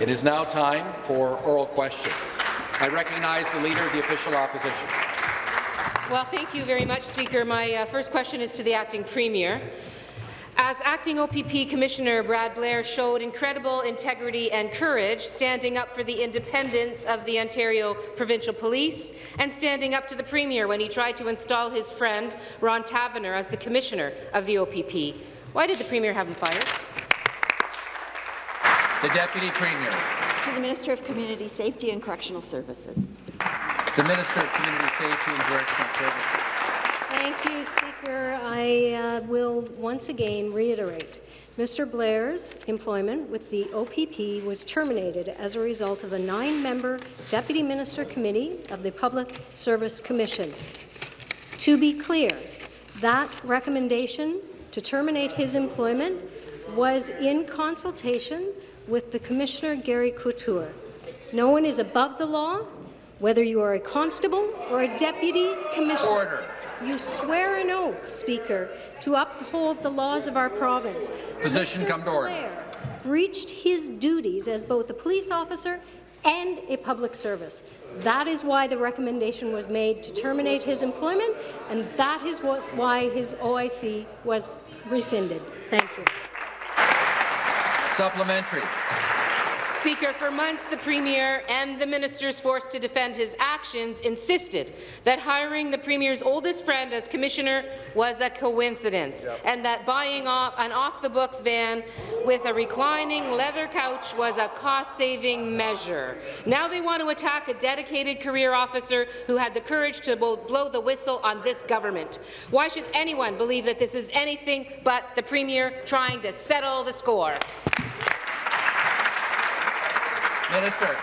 It is now time for oral questions. I recognize the Leader of the Official Opposition. Well, thank you very much, Speaker. My uh, first question is to the Acting Premier. As Acting OPP Commissioner Brad Blair showed incredible integrity and courage, standing up for the independence of the Ontario Provincial Police and standing up to the Premier when he tried to install his friend Ron Taverner as the Commissioner of the OPP. Why did the Premier have him fired? The Deputy Premier. To the Minister of Community Safety and Correctional Services. The Minister of Community Safety and Correctional Services. Thank you, Speaker. I uh, will once again reiterate Mr. Blair's employment with the OPP was terminated as a result of a nine-member Deputy Minister Committee of the Public Service Commission. To be clear, that recommendation to terminate his employment was in consultation with the Commissioner Gary Couture. No one is above the law, whether you are a constable or a deputy commissioner. Order. You swear an oath, Speaker, to uphold the laws of our province. Position Mr. come to order. Blair breached his duties as both a police officer and a public service. That is why the recommendation was made to terminate his employment, and that is what, why his OIC was rescinded. Thank you. Supplementary. Speaker, for months the Premier and the ministers forced to defend his actions insisted that hiring the Premier's oldest friend as Commissioner was a coincidence yep. and that buying off an off-the-books van with a reclining leather couch was a cost-saving measure. Now they want to attack a dedicated career officer who had the courage to blow the whistle on this government. Why should anyone believe that this is anything but the Premier trying to settle the score? Minister.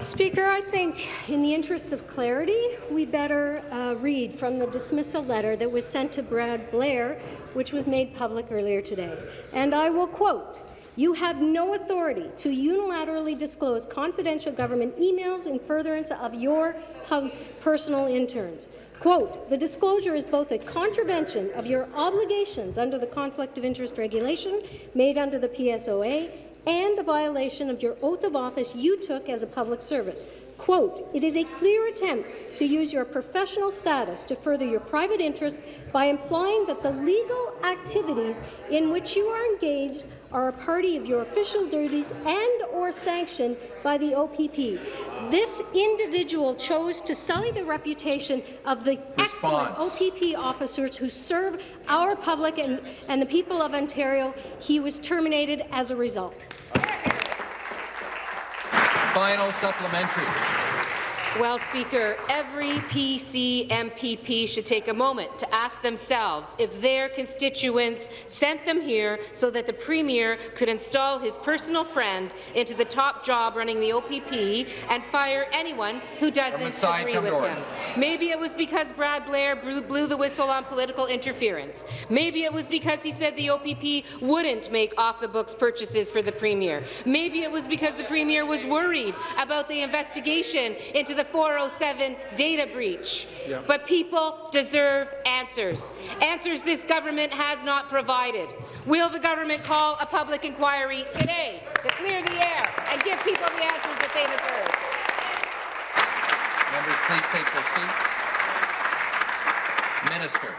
Speaker, I think in the interests of clarity, we better uh, read from the dismissal letter that was sent to Brad Blair, which was made public earlier today. And I will quote, you have no authority to unilaterally disclose confidential government emails in furtherance of your personal interns. Quote, the disclosure is both a contravention of your obligations under the Conflict of Interest Regulation made under the PSOA and a violation of your oath of office you took as a public service. Quote, it is a clear attempt to use your professional status to further your private interests by implying that the legal activities in which you are engaged are a party of your official duties and or sanctioned by the OPP. This individual chose to sully the reputation of the Response. excellent OPP officers who serve our public and, and the people of Ontario. He was terminated as a result. Final supplementary. Well, Speaker, every PC MPP should take a moment to ask themselves if their constituents sent them here so that the Premier could install his personal friend into the top job running the OPP and fire anyone who doesn't agree with him. Maybe it was because Brad Blair blew the whistle on political interference. Maybe it was because he said the OPP wouldn't make off-the-books purchases for the Premier. Maybe it was because the Premier was worried about the investigation into the the 407 data breach. Yep. But people deserve answers, answers this government has not provided. Will the government call a public inquiry today to clear the air and give people the answers that they deserve? Members, please take their seats. Minister.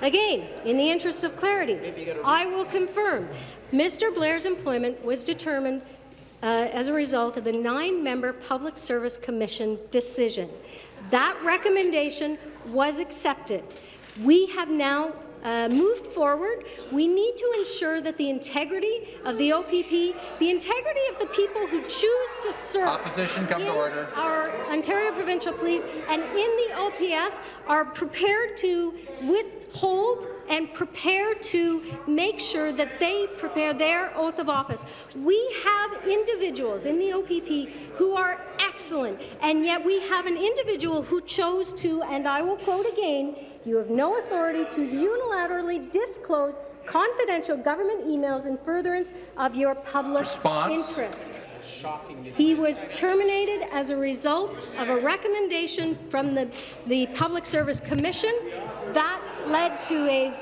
Again, in the interest of clarity, I will confirm Mr. Blair's employment was determined uh, as a result of a nine-member Public Service Commission decision. That recommendation was accepted. We have now uh, moved forward. We need to ensure that the integrity of the OPP, the integrity of the people who choose to serve Opposition come to order. our Ontario Provincial Police and in the OPS are prepared to withhold and prepare to make sure that they prepare their oath of office. We have individuals in the OPP who are excellent, and yet we have an individual who chose to, and I will quote again, you have no authority to unilaterally disclose confidential government emails in furtherance of your public Response. interest. He was terminated as a result of a recommendation from the, the Public Service Commission. That led to a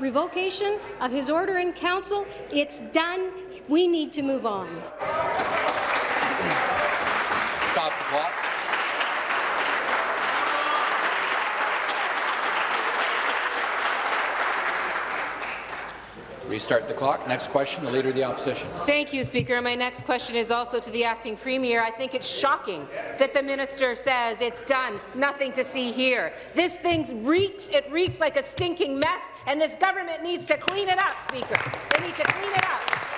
revocation of his order in council. It's done. we need to move on. Stop the clock. Restart the clock. Next question, the Leader of the Opposition. Thank you, Speaker. My next question is also to the acting premier. I think it's shocking that the minister says it's done, nothing to see here. This thing reeks, it reeks like a stinking mess, and this government needs to clean it up, Speaker. They need to clean it up.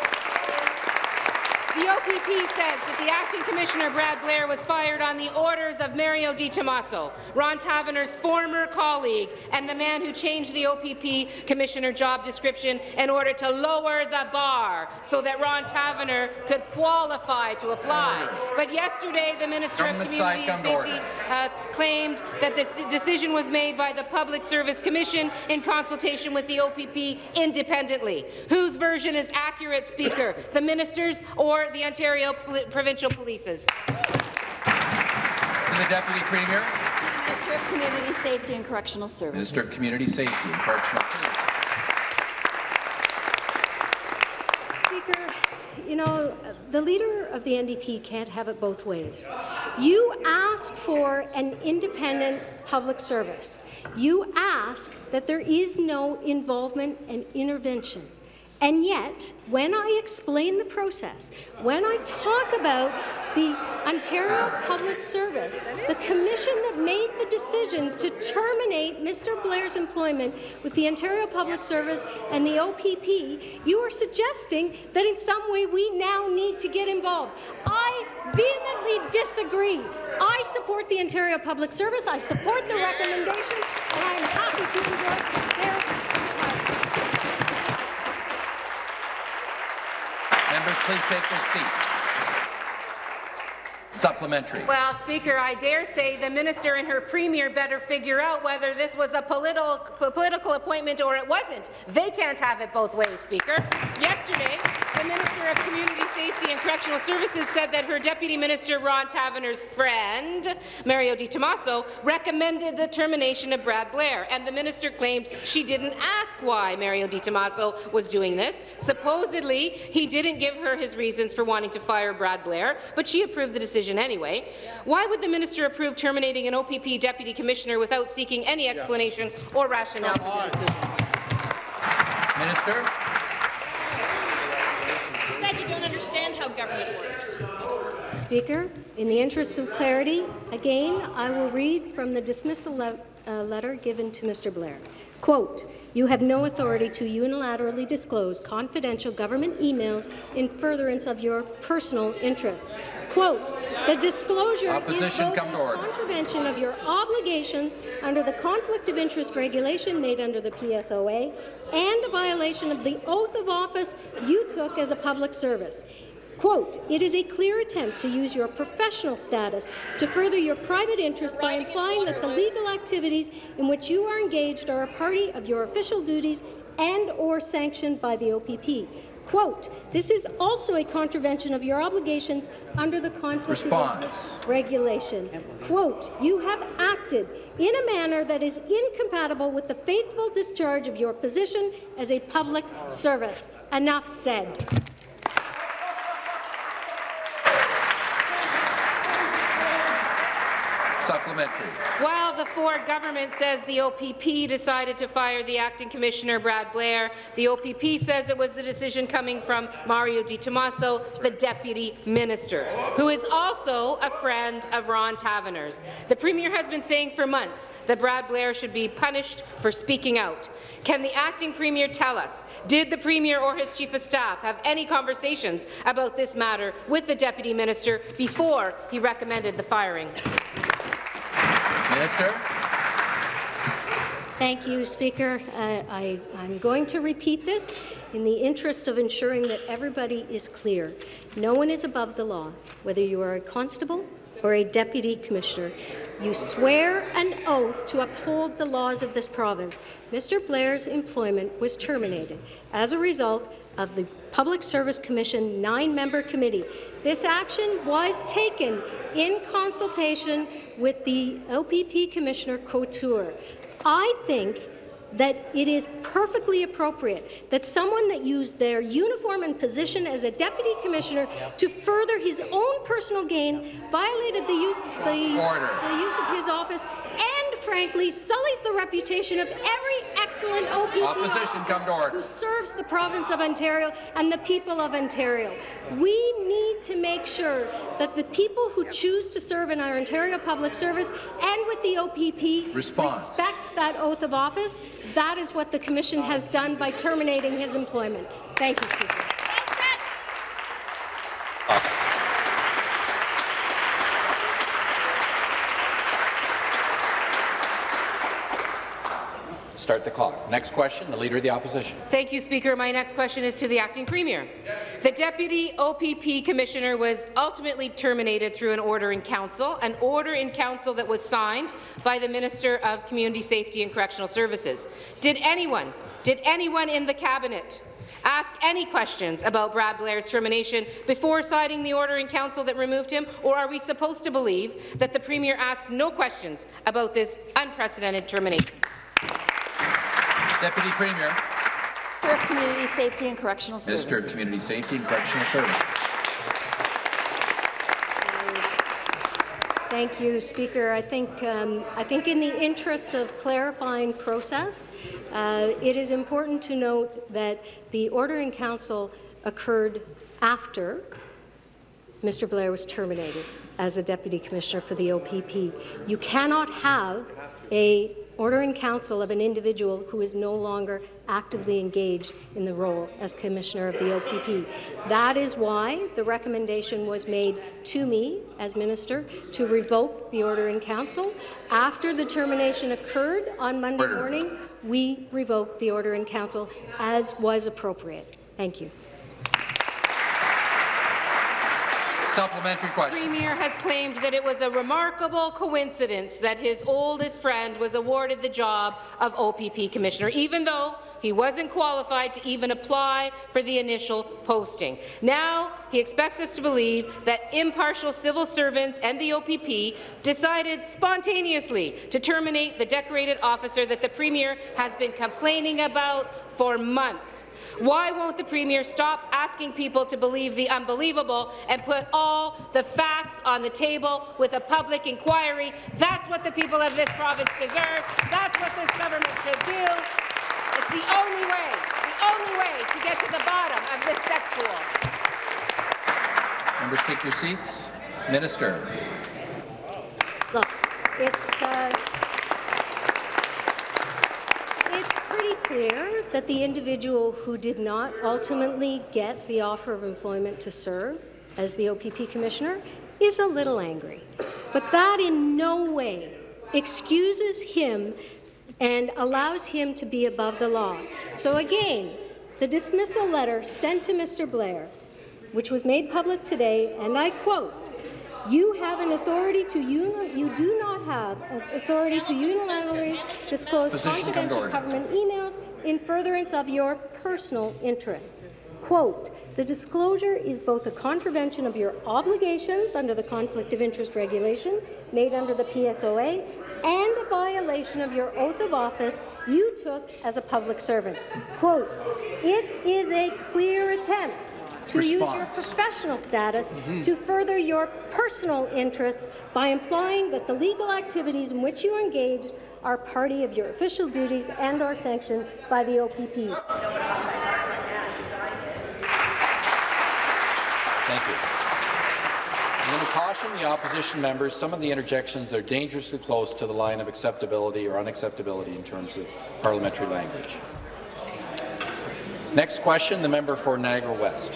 The OPP says that the acting commissioner, Brad Blair, was fired on the orders of Mario Di Tommaso, Ron Taverner's former colleague and the man who changed the OPP commissioner job description in order to lower the bar so that Ron Taverner could qualify to apply. But yesterday, the Minister of side, Community and Safety uh, claimed that the decision was made by the Public Service Commission in consultation with the OPP independently. Whose version is accurate, Speaker? The minister's or the Ontario Pol- Provincial Police's? To the Deputy Premier. Minister of Community Safety and Correctional Services. Minister of Community Safety and Correctional Services. Speaker, you know, the leader of the NDP can't have it both ways. You ask for an independent public service. You ask that there is no involvement and intervention. And yet, when I explain the process, when I talk about the Ontario Public Service, the commission that made the decision to terminate Mr. Blair's employment with the Ontario Public Service and the OPP, you are suggesting that in some way we now need to get involved. I vehemently disagree. I support the Ontario Public Service. I support the recommendation, and I am happy to endorse their retirement. Members, please take seats. Supplementary. Well, Speaker, I dare say the minister and her premier better figure out whether this was a political, political appointment or it wasn't. They can't have it both ways, Speaker. Yesterday, the Minister of Community Safety and Correctional Services said that her Deputy Minister Ron Taverner's friend, Mario Di Tommaso, recommended the termination of Brad Blair, and the minister claimed she didn't ask why Mario Di Tommaso was doing this. Supposedly, he didn't give her his reasons for wanting to fire Brad Blair, but she approved the decision anyway. Why would the minister approve terminating an OPP deputy commissioner without seeking any explanation or rationale for the decision? Minister. that you don't understand how government works. Speaker, in the interest of clarity, again, I will read from the dismissal le uh, letter given to Mr. Blair. Quote, you have no authority to unilaterally disclose confidential government emails in furtherance of your personal interest. Quote, the disclosure Opposition, is both come to a order. contravention of your obligations under the conflict of interest regulation made under the PSOA and a violation of the oath of office you took as a public service. Quote, it is a clear attempt to use your professional status to further your private interest by implying that the legal activities in which you are engaged are a party of your official duties and or sanctioned by the OPP. Quote, this is also a contravention of your obligations under the conflict Response. of interest regulation. Quote, you have acted in a manner that is incompatible with the faithful discharge of your position as a public service. Enough said. Supplementary. While the Ford government says the OPP decided to fire the acting commissioner, Brad Blair, the OPP says it was the decision coming from Mario Di Tommaso, the deputy minister, who is also a friend of Ron Taverner's. The premier has been saying for months that Brad Blair should be punished for speaking out. Can the acting premier tell us, did the premier or his chief of staff have any conversations about this matter with the deputy minister before he recommended the firing? Minister. Thank you, Speaker. Uh, I, I'm going to repeat this in the interest of ensuring that everybody is clear. No one is above the law, whether you are a constable or a deputy commissioner. You swear an oath to uphold the laws of this province. Mr. Blair's employment was terminated as a result of the Public Service Commission nine-member committee. This action was taken in consultation with the OPP Commissioner Couture. I think that it is perfectly appropriate that someone that used their uniform and position as a deputy commissioner to further his own personal gain violated the use, the, the use of his office and, frankly, sullies the reputation of every excellent OPP Opposition, officer come to order. who serves the province of Ontario and the people of Ontario. We need to make sure that the people who choose to serve in our Ontario Public Service and with the OPP Response. respect that oath of office. That is what the Commission has done by terminating his employment. Thank you, Speaker. Start the clock. Next question, the Leader of the Opposition. Thank you, Speaker. My next question is to the Acting Premier. The Deputy OPP Commissioner was ultimately terminated through an order in Council, an order in Council that was signed by the Minister of Community Safety and Correctional Services. Did anyone, did anyone in the Cabinet ask any questions about Brad Blair's termination before signing the order in Council that removed him, or are we supposed to believe that the Premier asked no questions about this unprecedented termination? Deputy Premier. Minister of Community Safety and Correctional Minister Services. of Community Safety and Correctional Services. Thank you, Speaker. I think, um, I think in the interests of clarifying process, uh, it is important to note that the order in Council occurred after Mr. Blair was terminated as a Deputy Commissioner for the OPP. You cannot have a order in Council of an individual who is no longer actively engaged in the role as Commissioner of the OPP. That is why the recommendation was made to me as Minister to revoke the order in Council. After the termination occurred on Monday Order. morning, we revoked the order in Council as was appropriate. Thank you. Supplementary question. Premier has claimed that it was a remarkable coincidence that his oldest friend was awarded the job of OPP Commissioner, even though he wasn't qualified to even apply for the initial posting. Now he expects us to believe that impartial civil servants and the OPP decided spontaneously to terminate the decorated officer that the Premier has been complaining about for months. Why won't the Premier stop asking people to believe the unbelievable and put all the facts on the table with a public inquiry? That's what the people of this province deserve. That's what this government should do. It's the only way, the only way to get to the bottom of this cesspool. Members, take your seats. Minister. Look, it's uh, it's pretty clear that the individual who did not ultimately get the offer of employment to serve as the OPP commissioner is a little angry. But that in no way excuses him and allows him to be above the law. So again, the dismissal letter sent to Mr. Blair, which was made public today, and I quote, you have an authority to uni- you do not have authority to unilaterally disclose Position, confidential government emails in furtherance of your personal interests. Quote, the disclosure is both a contravention of your obligations under the Conflict of Interest Regulation made under the PSOA and a violation of your oath of office you took as a public servant. Quote, it is a clear attempt to use your professional status mm-hmm. to further your personal interests by implying that the legal activities in which you are engaged are party of your official duties and are sanctioned by the OPP. Thank you. I'm going to caution the opposition members, some of the interjections are dangerously close to the line of acceptability or unacceptability in terms of parliamentary language. Next question, the member for Niagara West.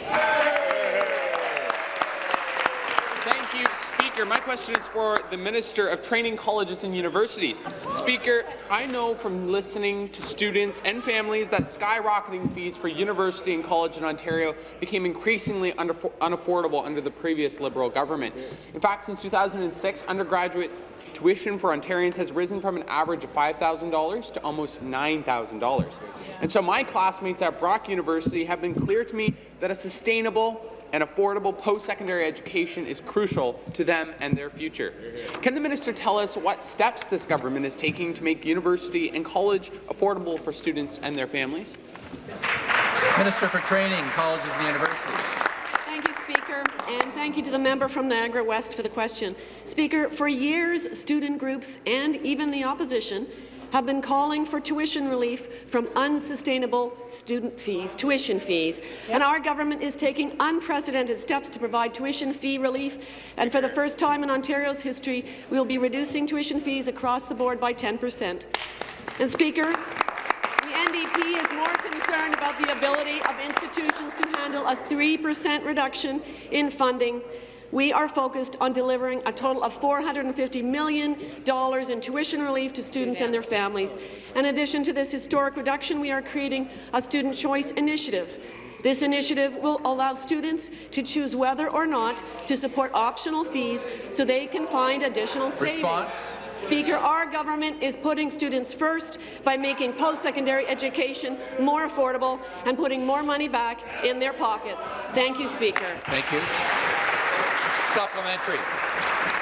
Thank you, Speaker. My question is for the Minister of Training Colleges and Universities. Speaker, I know from listening to students and families that skyrocketing fees for university and college in Ontario became increasingly unaffordable under the previous Liberal government. In fact, since 2006, undergraduate Tuition for Ontarians has risen from an average of $5,000 to almost $9,000. And so my classmates at Brock University have been clear to me that a sustainable and affordable post-secondary education is crucial to them and their future. Can the minister tell us what steps this government is taking to make university and college affordable for students and their families? Minister for Training, Colleges and Universities. Thank you, Speaker, and thank you to the member from Niagara West for the question. Speaker, for years, student groups and even the opposition have been calling for tuition relief from unsustainable student fees, tuition fees. Yep. And our government is taking unprecedented steps to provide tuition fee relief. And for the first time in Ontario's history, we will be reducing tuition fees across the board by 10 percent. And Speaker, the NDP is more concerned about the ability of institutions to handle a 3% reduction in funding. We are focused on delivering a total of $450 million in tuition relief to students and their families. In addition to this historic reduction, we are creating a student choice initiative. This initiative will allow students to choose whether or not to support optional fees so they can find additional savings. Response. Speaker, our government is putting students first by making post-secondary education more affordable and putting more money back in their pockets. Thank you, Speaker. Thank you. Supplementary.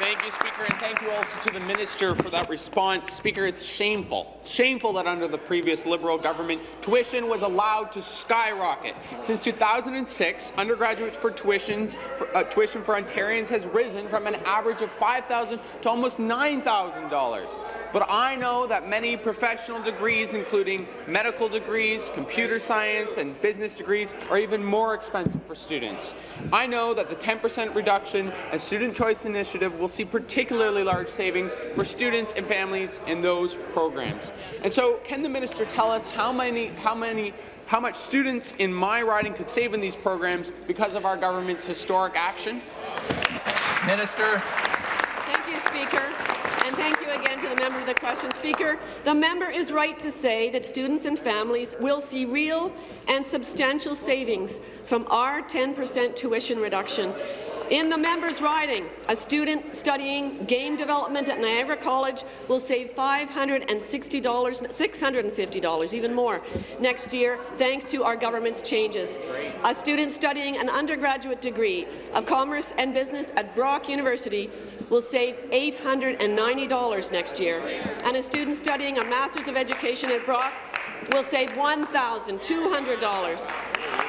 Thank you, Speaker, and thank you also to the Minister for that response. Speaker, it's shameful, shameful that under the previous Liberal government, tuition was allowed to skyrocket. Since 2006, undergraduate for tuitions, for, uh, tuition for Ontarians has risen from an average of 5,000 to almost $9,000. But I know that many professional degrees, including medical degrees, computer science, and business degrees, are even more expensive for students. I know that the 10% reduction and Student Choice Initiative will see particularly large savings for students and families in those programs. And so, can the minister tell us how many, how many how much students in my riding could save in these programs because of our government's historic action? Minister. Thank you, Speaker. And thank you again to the member for the question. Speaker, the member is right to say that students and families will see real and substantial savings from our 10% tuition reduction. In the member's riding, a student studying game development at Niagara College will save $560, $650, even more, next year, thanks to our government's changes. A student studying an undergraduate degree of Commerce and Business at Brock University will save $890 next year, and a student studying a Master's of Education at Brock will save $1,200.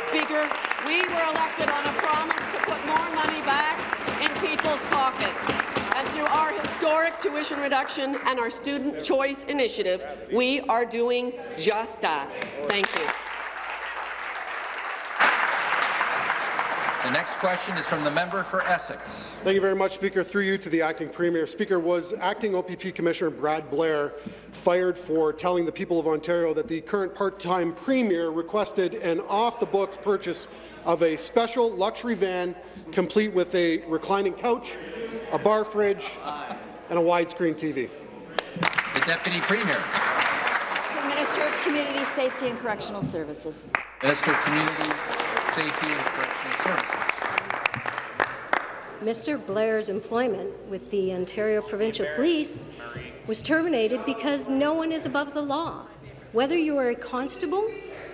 Speaker, we were elected on a promise to put more money back in people's pockets. And through our historic tuition reduction and our student choice initiative, we are doing just that. Thank you. The next question is from the member for Essex. Thank you very much, Speaker. Through you to the acting premier. Speaker, was acting OPP Commissioner Brad Blair fired for telling the people of Ontario that the current part-time premier requested an off-the-books purchase of a special luxury van complete with a reclining couch, a bar fridge, and a widescreen TV? The Deputy Premier. To the Minister of Community Safety and Correctional Services. Minister of Community Safety and Correctional Services. Mr. Blair's employment with the Ontario Provincial Police was terminated because no one is above the law. Whether you are a constable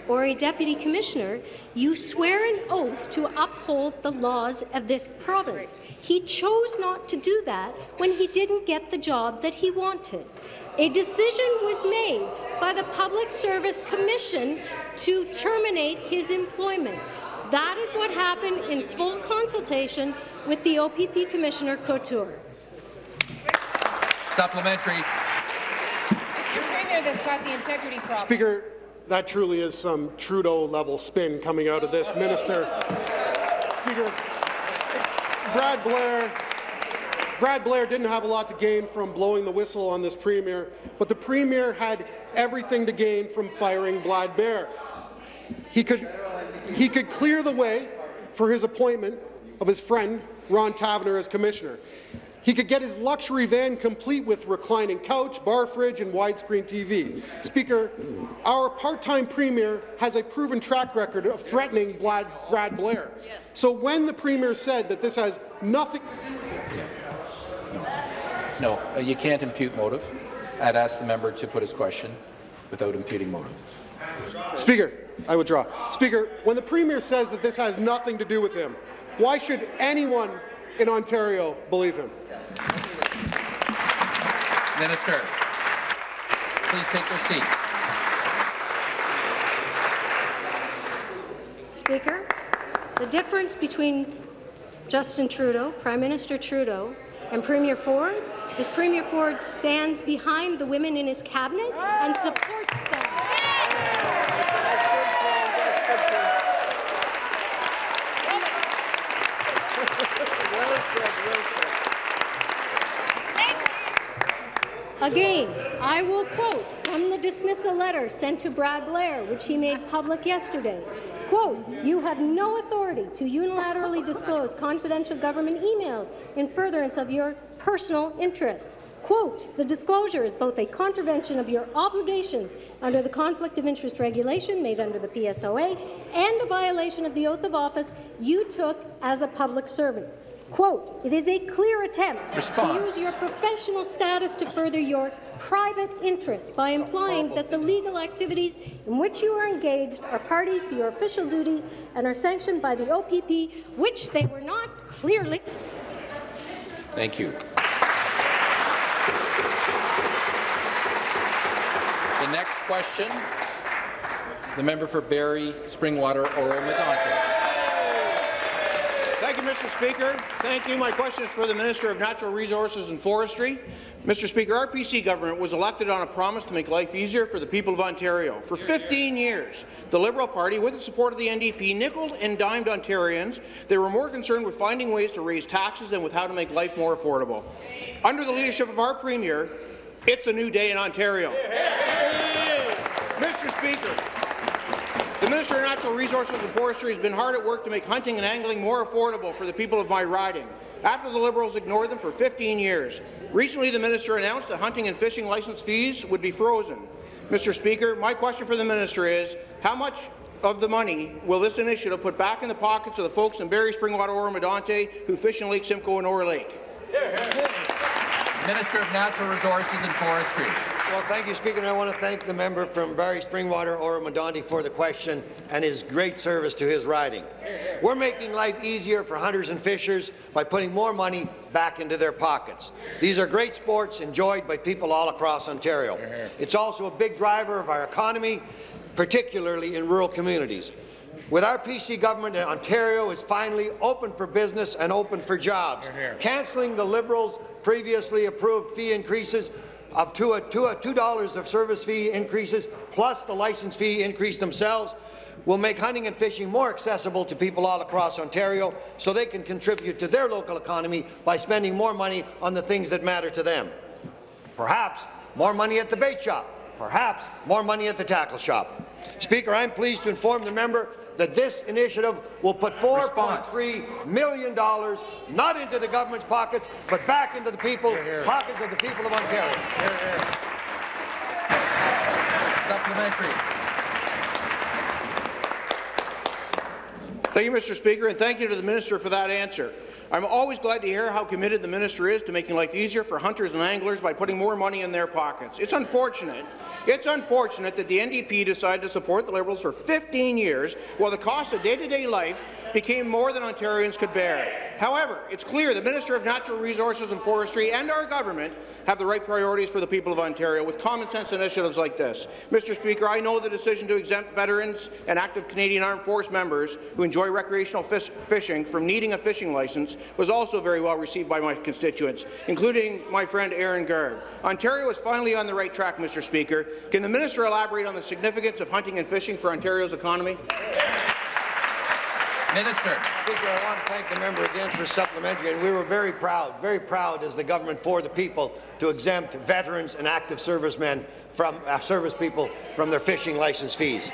or a deputy commissioner, you swear an oath to uphold the laws of this province. He chose not to do that when he didn't get the job that he wanted. A decision was made by the Public Service Commission to terminate his employment. That is what happened in full consultation with the OPP Commissioner Couture. Supplementary. It's your premier that's got the integrity problem. Speaker, that truly is some Trudeau-level spin coming out of this minister. Speaker, Brad Blair Brad Blair didn't have a lot to gain from blowing the whistle on this premier, but the premier had everything to gain from firing Brad Blair. He could, he could clear the way for his appointment of his friend Ron Taverner as commissioner. He could get his luxury van complete with reclining couch, bar fridge, and widescreen TV. Speaker, our part-time premier has a proven track record of threatening Brad, Brad Blair. Yes. So when the premier said that this has nothing... No, no uh, you can't impute motive. I'd ask the member to put his question without imputing motive. Speaker, I withdraw. Speaker, when the Premier says that this has nothing to do with him, why should anyone in Ontario believe him? Minister, please take your seat. Speaker, the difference between Justin Trudeau, Prime Minister Trudeau, and Premier Ford is Premier Ford stands behind the women in his cabinet and supports them. Again, I will quote from the dismissal letter sent to Brad Blair, which he made public yesterday. Quote, you have no authority to unilaterally disclose confidential government emails in furtherance of your personal interests. Quote, the disclosure is both a contravention of your obligations under the Conflict of Interest Regulation made under the PSOA and a violation of the oath of office you took as a public servant. Quote, it is a clear attempt Response. to use your professional status to further your private interests by implying that the legal activities in which you are engaged are party to your official duties and are sanctioned by the OPP, which they were not clearly. Thank you. The next question, the member for Barrie, Springwater, Oro-Medonte. Thank you, Mr. Speaker. Thank you. My question is for the Minister of Natural Resources and Forestry. Mr. Speaker, our PC government was elected on a promise to make life easier for the people of Ontario. For 15 years, the Liberal Party, with the support of the NDP, nickeled and dimed Ontarians. They were more concerned with finding ways to raise taxes than with how to make life more affordable. Under the leadership of our Premier, it's a new day in Ontario. Mr. Speaker, Minister of Natural Resources and Forestry has been hard at work to make hunting and angling more affordable for the people of my riding. After the Liberals ignored them for 15 years, recently the minister announced that hunting and fishing license fees would be frozen. Mr. Speaker, my question for the minister is, how much of the money will this initiative put back in the pockets of the folks in Barrie, Springwater, Oro-Medonte who fish in Lake Simcoe and Orr Lake? Minister of Natural Resources and Forestry. Well, thank you, Speaker, and I want to thank the member from Barrie Springwater, Oro-Medonte, for the question and his great service to his riding. We're making life easier for hunters and fishers by putting more money back into their pockets. These are great sports enjoyed by people all across Ontario. It's also a big driver of our economy, particularly in rural communities. With our PC government, Ontario is finally open for business and open for jobs. Cancelling the Liberals' previously approved fee increases of two, two, $2 of service fee increases, plus the license fee increase themselves, will make hunting and fishing more accessible to people all across Ontario so they can contribute to their local economy by spending more money on the things that matter to them. Perhaps more money at the bait shop. Perhaps more money at the tackle shop. Speaker, I'm pleased to inform the member that this initiative will put $4.3 million not into the government's pockets, but back into the people, pockets of the people of Ontario. Here, Supplementary. Thank you, Mr. Speaker, and thank you to the minister for that answer. I'm always glad to hear how committed the minister is to making life easier for hunters and anglers by putting more money in their pockets. It's unfortunate. It's unfortunate that the NDP decided to support the Liberals for 15 years while the cost of day-to-day life became more than Ontarians could bear. However, it's clear the Minister of Natural Resources and Forestry and our government have the right priorities for the people of Ontario with common sense initiatives like this. Mr. Speaker, I know the decision to exempt veterans and active Canadian Armed Force members who enjoy recreational fish fishing from needing a fishing licence was also very well received by my constituents, including my friend Aaron Gard. Ontario is finally on the right track, Mr. Speaker. Can the minister elaborate on the significance of hunting and fishing for Ontario's economy? Minister. Speaker, I want to thank the member again for supplementary, and we were very proud, very proud as the government for the people to exempt veterans and active servicemen from uh, service people from their fishing license fees.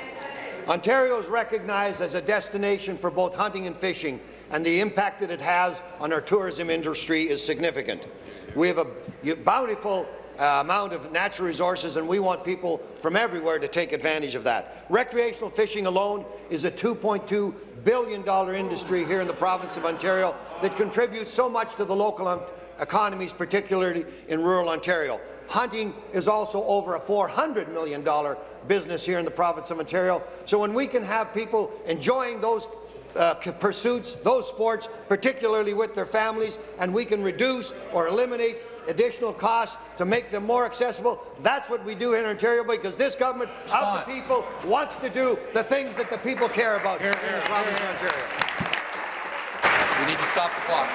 Ontario is recognized as a destination for both hunting and fishing, and the impact that it has on our tourism industry is significant. We have a bountiful uh, amount of natural resources, and we want people from everywhere to take advantage of that. Recreational fishing alone is a $2.2 billion industry here in the province of Ontario that contributes so much to the local economies, particularly in rural Ontario. Hunting is also over a $400 million business here in the province of Ontario. So when we can have people enjoying those uh, pursuits, those sports, particularly with their families, and we can reduce or eliminate additional costs to make them more accessible. That's what we do here in Ontario because this government Response. of the people wants to do the things that the people care about here, here in the province here. of Ontario. We need to stop the clock.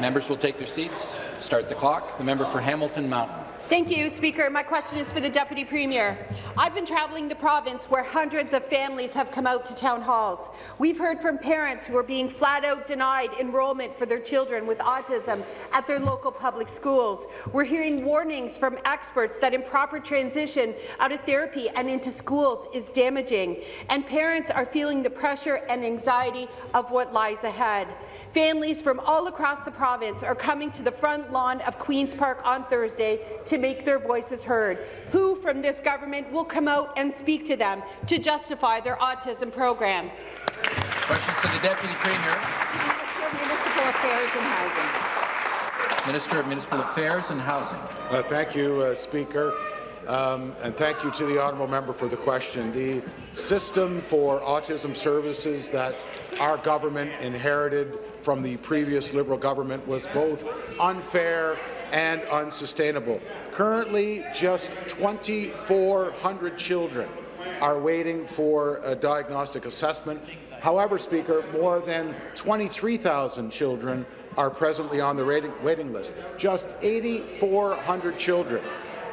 Members will take their seats. Start the clock. The member for Hamilton Mountain. Thank you, Speaker. My question is for the Deputy Premier. I've been travelling the province where hundreds of families have come out to town halls. We've heard from parents who are being flat-out denied enrolment for their children with autism at their local public schools. We're hearing warnings from experts that improper transition out of therapy and into schools is damaging, and parents are feeling the pressure and anxiety of what lies ahead. Families from all across the province are coming to the front lawn of Queen's Park on Thursday to make their voices heard. Who from this government will come out and speak to them to justify their autism program? Questions to the Deputy Premier. Minister of Municipal Affairs and Housing. Minister of Municipal Affairs and Housing. Uh, thank you, uh, Speaker. Um, and thank you to the honourable member for the question. The system for autism services that our government inherited from the previous Liberal government was both unfair and unsustainable. Currently, just 2,400 children are waiting for a diagnostic assessment. However, Speaker, more than 23,000 children are presently on the waiting list. Just 8,400 children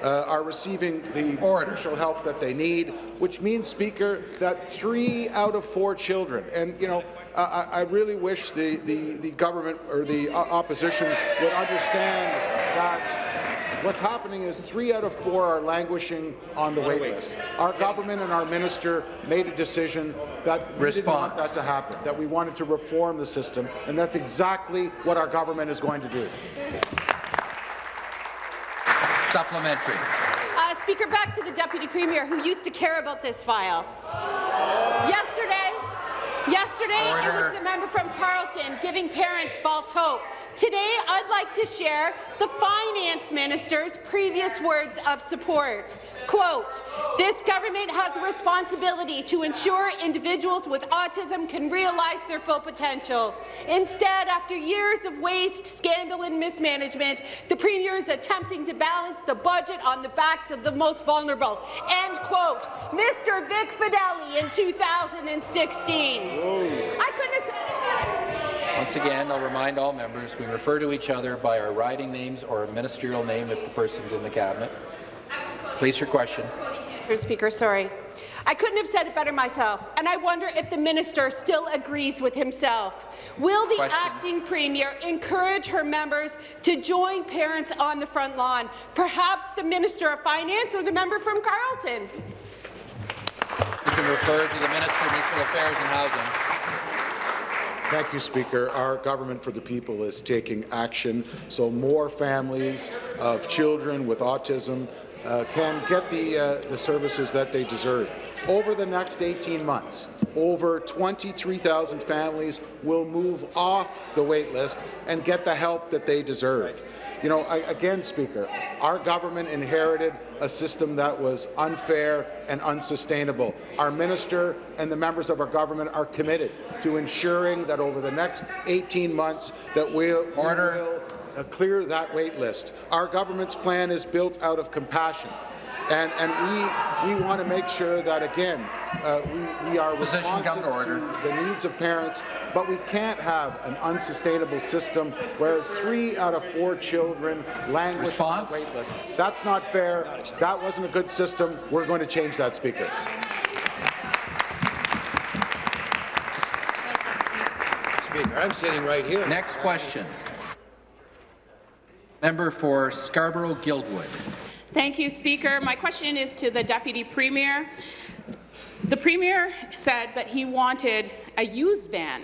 uh, are receiving the Order. crucial help that they need, which means, Speaker, that three out of four children, and you know, I, I really wish the, the, the government or the opposition would understand that what's happening is three out of four are languishing on the wait list. Our government and our minister made a decision that we Response. didn't want that to happen, that we wanted to reform the system, and that's exactly what our government is going to do. Supplementary. Uh, Speaker, back to the Deputy Premier, who used to care about this file. Yesterday, Yesterday, Order. it was the member from Carleton giving parents false hope. Today, I'd like to share the finance minister's previous words of support. Quote, this government has a responsibility to ensure individuals with autism can realize their full potential. Instead, after years of waste, scandal and mismanagement, the Premier is attempting to balance the budget on the backs of the most vulnerable. End quote. Mr. Vic Fedeli in 2016. I couldn't have said Once again, I'll remind all members we refer to each other by our riding names or a ministerial name if the person's in the cabinet. Please, your question. Mr. Speaker, sorry. I couldn't have said it better myself, and I wonder if the minister still agrees with himself. Will the question. acting premier encourage her members to join parents on the front lawn? Perhaps the minister of finance or the member from Carleton? To the Minister of Municipal Affairs and Housing. Thank you, Speaker. Our Government for the People is taking action so more families of children with autism uh, can get the, uh, the services that they deserve. Over the next 18 months, over 23,000 families will move off the wait list and get the help that they deserve. You know, I, again, Speaker, our government inherited a system that was unfair and unsustainable. Our minister and the members of our government are committed to ensuring that over the next 18 months that we'll, Order. we will uh, clear that wait list. Our government's plan is built out of compassion. And, and we, we want to make sure that, again, uh, we, we are responsive to, to the needs of parents, but we can't have an unsustainable system where three out of four children languish Response? on the wait list. That's not fair. That wasn't a good system. We're going to change that, Speaker. Speaker, I'm sitting right here. Next question. Member for Scarborough-Guildwood. Thank you, Speaker. My question is to the Deputy Premier. The Premier said that he wanted a used van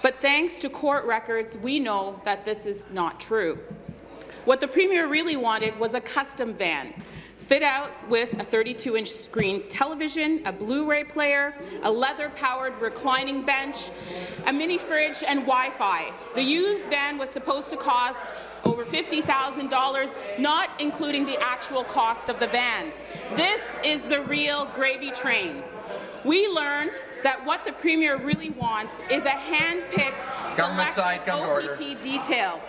But thanks to court records, we know that this is not true. What the Premier really wanted was a custom van, fit out with a 32-inch screen television, a Blu-ray player, a leather-powered reclining bench, a mini fridge, and Wi-Fi. The used van was supposed to cost over $50,000, not including the actual cost of the van. This is the real gravy train. We learned that what the Premier really wants is a hand-picked, side. OPP detail.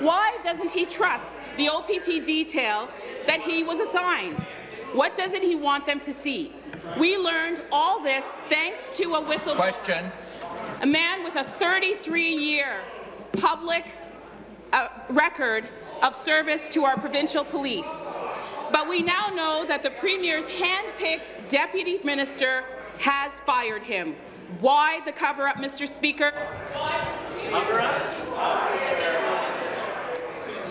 Why doesn't he trust the OPP detail that he was assigned? What doesn't he want them to see? We learned all this thanks to a whistleblower. Question. A man with a 33-year public uh, record of service to our provincial police. But we now know that the Premier's hand-picked deputy minister has fired him. Why the cover-up, Mr. Speaker? I'm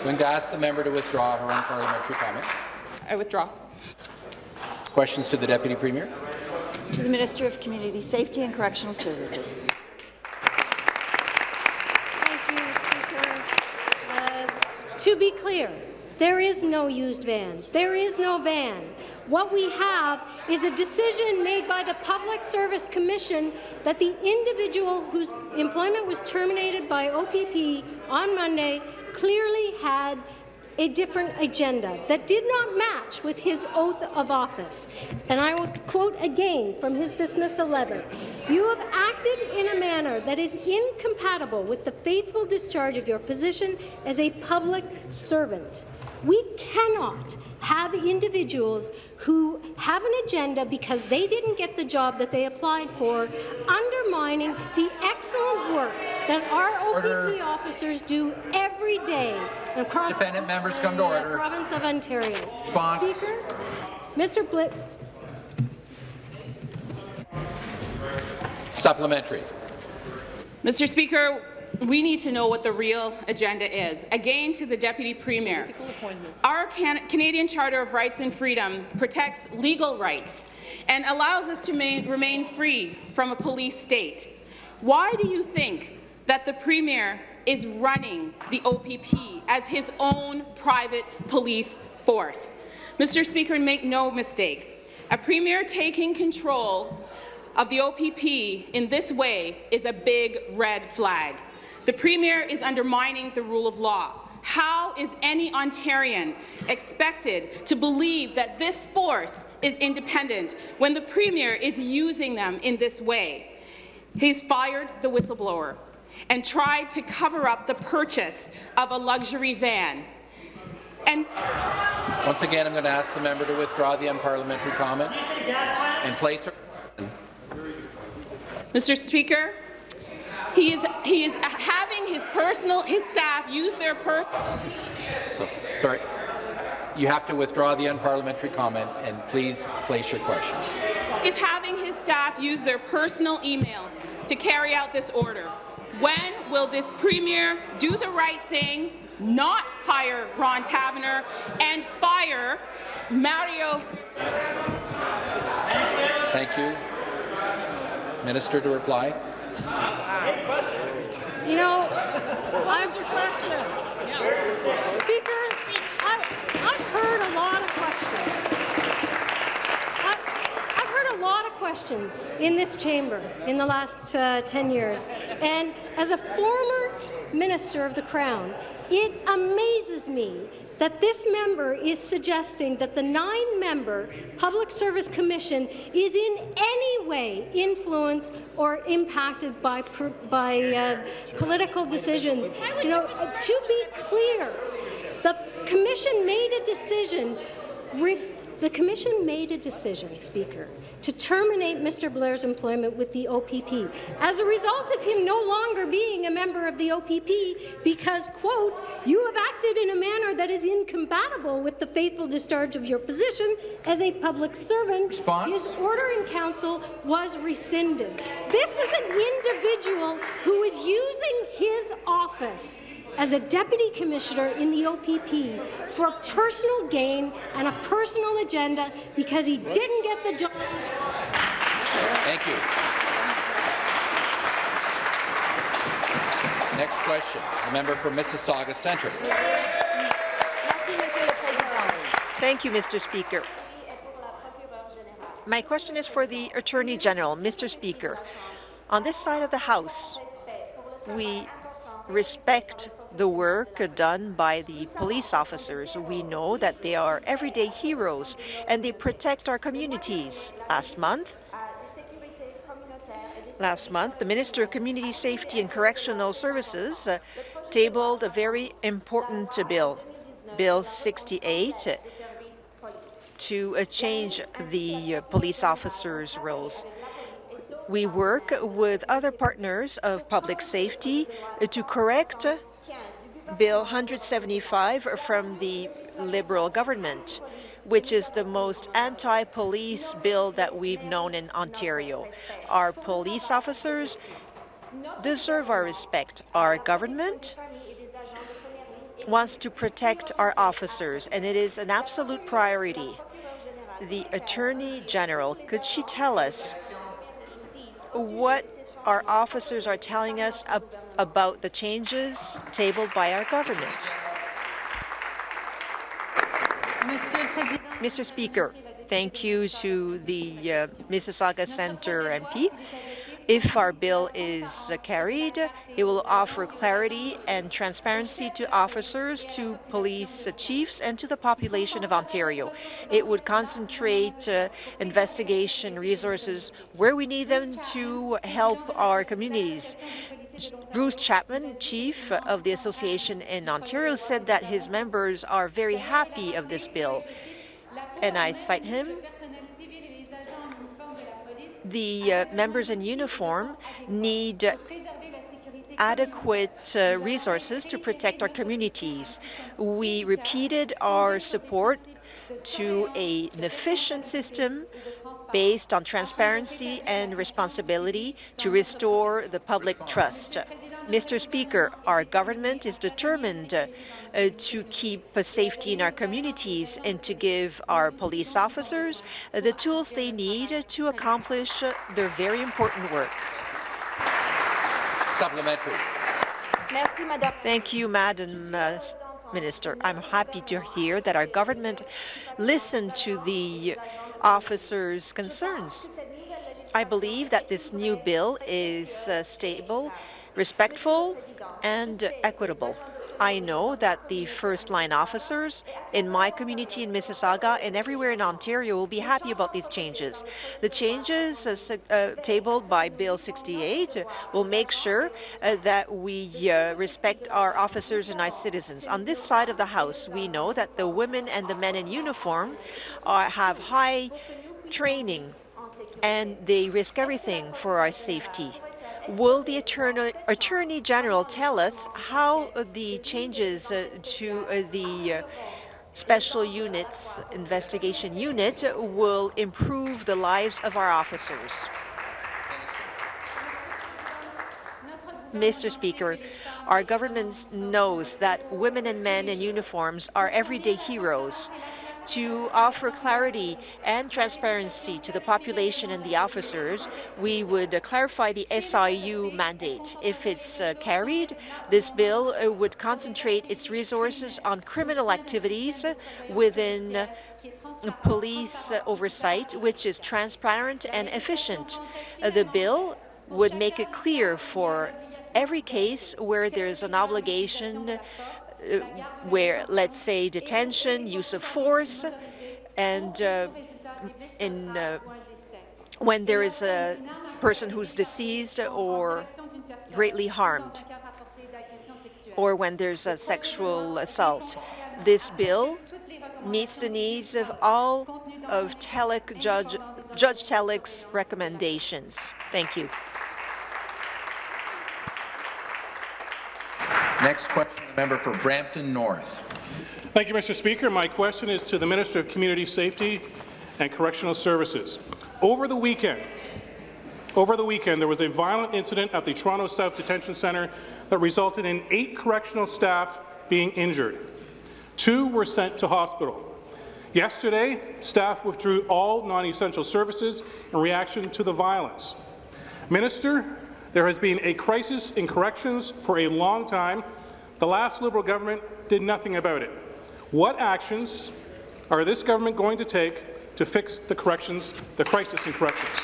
Going to ask the member to withdraw her unparliamentary comment. I withdraw. Questions to the Deputy Premier? To the Minister of Community Safety and Correctional Services. Thank you, Speaker. Uh, to be clear, there is no used van. There is no van. What we have is a decision made by the Public Service Commission that the individual whose employment was terminated by OPP on Monday clearly had a different agenda that did not match with his oath of office. And I will quote again from his dismissal letter. You have acted in a manner that is incompatible with the faithful discharge of your position as a public servant. We cannot have individuals who have an agenda because they didn't get the job that they applied for, undermining the excellent work that our OPP Order. officers do every day across Dependent members the, come to order. province of Ontario. Response. Speaker, Mr. Blit. Supplementary. Mr. Speaker, we need to know what the real agenda is. Again, to the Deputy Premier. Our Can Canadian Charter of Rights and Freedom protects legal rights and allows us to remain free from a police state. Why do you think that the Premier is running the OPP as his own private police force? Mr. Speaker, make no mistake, a Premier taking control of the OPP in this way is a big red flag. The Premier is undermining the rule of law. How is any Ontarian expected to believe that this force is independent when the Premier is using them in this way? He's fired the whistleblower and tried to cover up the purchase of a luxury van. And Once again, I'm going to ask the member to withdraw the unparliamentary comment and place her. Mr. Speaker, he is, he is having his personal, his staff use their per. So, sorry. You have to withdraw the unparliamentary comment and please place your question. is having his staff use their personal emails to carry out this order. When will this premier do the right thing, not hire Ron Taverner, and fire Mario? Thank you. Minister to reply. You know, I'm, Speaker, I, I've heard a lot of questions. I, I've heard a lot of questions in this chamber in the last uh, 10 years. And as a former minister of the Crown, it amazes me that this member is suggesting that the nine-member Public Service Commission is in any way influenced or impacted by, by uh, political decisions. You know, to be clear, the Commission made a decision the Commission made a decision, Speaker, to terminate Mr. Blair's employment with the OPP as a result of him no longer being a member of the OPP because, quote, you have acted in a manner that is incompatible with the faithful discharge of your position as a public servant. Response? His order in council was rescinded. This is an individual who is using his office as a deputy commissioner in the OPP for personal gain and a personal agenda because he didn't get the job. Thank you. Next question, the member for Mississauga Centre. Thank you, Mr. Speaker. My question is for the Attorney General. Mr. Speaker, on this side of the House, we respect the work done by the police officers. We know that they are everyday heroes and they protect our communities. Last month, Last month, the Minister of Community Safety and Correctional Services uh, tabled a very important bill, Bill 68, uh, to uh, change the uh, police officers' roles. We work with other partners of public safety uh, to correct Bill 175 from the Liberal government which is the most anti-police bill that we've known in Ontario. Our police officers deserve our respect. Our government wants to protect our officers, and it is an absolute priority. The Attorney General, could she tell us what our officers are telling us ab about the changes tabled by our government? Mr. Speaker, thank you to the uh, Mississauga Centre MP. If our bill is uh, carried, it will offer clarity and transparency to officers, to police chiefs, and to the population of Ontario. It would concentrate uh, investigation resources where we need them to help our communities. Bruce Chapman, chief of the association in Ontario, said that his members are very happy of this bill. And I cite him. The uh, members in uniform need adequate uh, resources to protect our communities. We repeated our support to a, an efficient system based on transparency and responsibility to restore the public trust. Mr. Speaker, our government is determined uh, to keep safety in our communities and to give our police officers uh, the tools they need to accomplish uh, their very important work. Supplementary. Thank you, Madam uh, Minister. I'm happy to hear that our government listened to the officers' concerns. I believe that this new bill is uh, stable, respectful, and equitable. I know that the first-line officers in my community in Mississauga and everywhere in Ontario will be happy about these changes. The changes uh, uh, tabled by Bill 68 will make sure uh, that we uh, respect our officers and our citizens. On this side of the House, we know that the women and the men in uniform are, have high training and they risk everything for our safety. Will the Attorney, Attorney General tell us how the changes uh, to uh, the uh, Special Units Investigation Unit will improve the lives of our officers? Mr. Speaker, our government knows that women and men in uniforms are everyday heroes to offer clarity and transparency to the population and the officers, we would clarify the SIU mandate. If it's uh, carried, this bill uh, would concentrate its resources on criminal activities within police oversight, which is transparent and efficient. Uh, the bill would make it clear for every case where there's an obligation where, let's say, detention, use of force, and uh, in uh, when there is a person who's deceased or greatly harmed, or when there's a sexual assault. This bill meets the needs of all of Tulloch Judge, Judge Tulloch's recommendations. Thank you. Next question, member for Brampton North. Thank you, Mr. Speaker. My question is to the Minister of Community Safety and Correctional Services. Over the weekend, over the weekend, there was a violent incident at the Toronto South Detention Centre that resulted in eight correctional staff being injured. Two were sent to hospital. Yesterday, staff withdrew all non-essential services in reaction to the violence. Minister, There has been a crisis in corrections for a long time. The last Liberal government did nothing about it. What actions are this government going to take to fix the corrections, the crisis in corrections?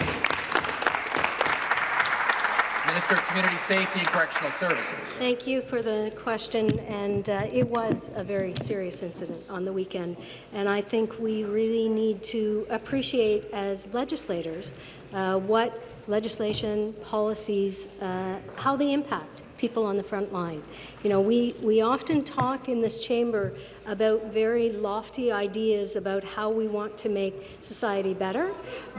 Minister of Community Safety and Correctional Services. Thank you for the question, and uh, it was a very serious incident on the weekend. And I think we really need to appreciate, as legislators, uh, what legislation, policies, uh, how they impact people on the front line. You know, we, we often talk in this chamber about very lofty ideas about how we want to make society better,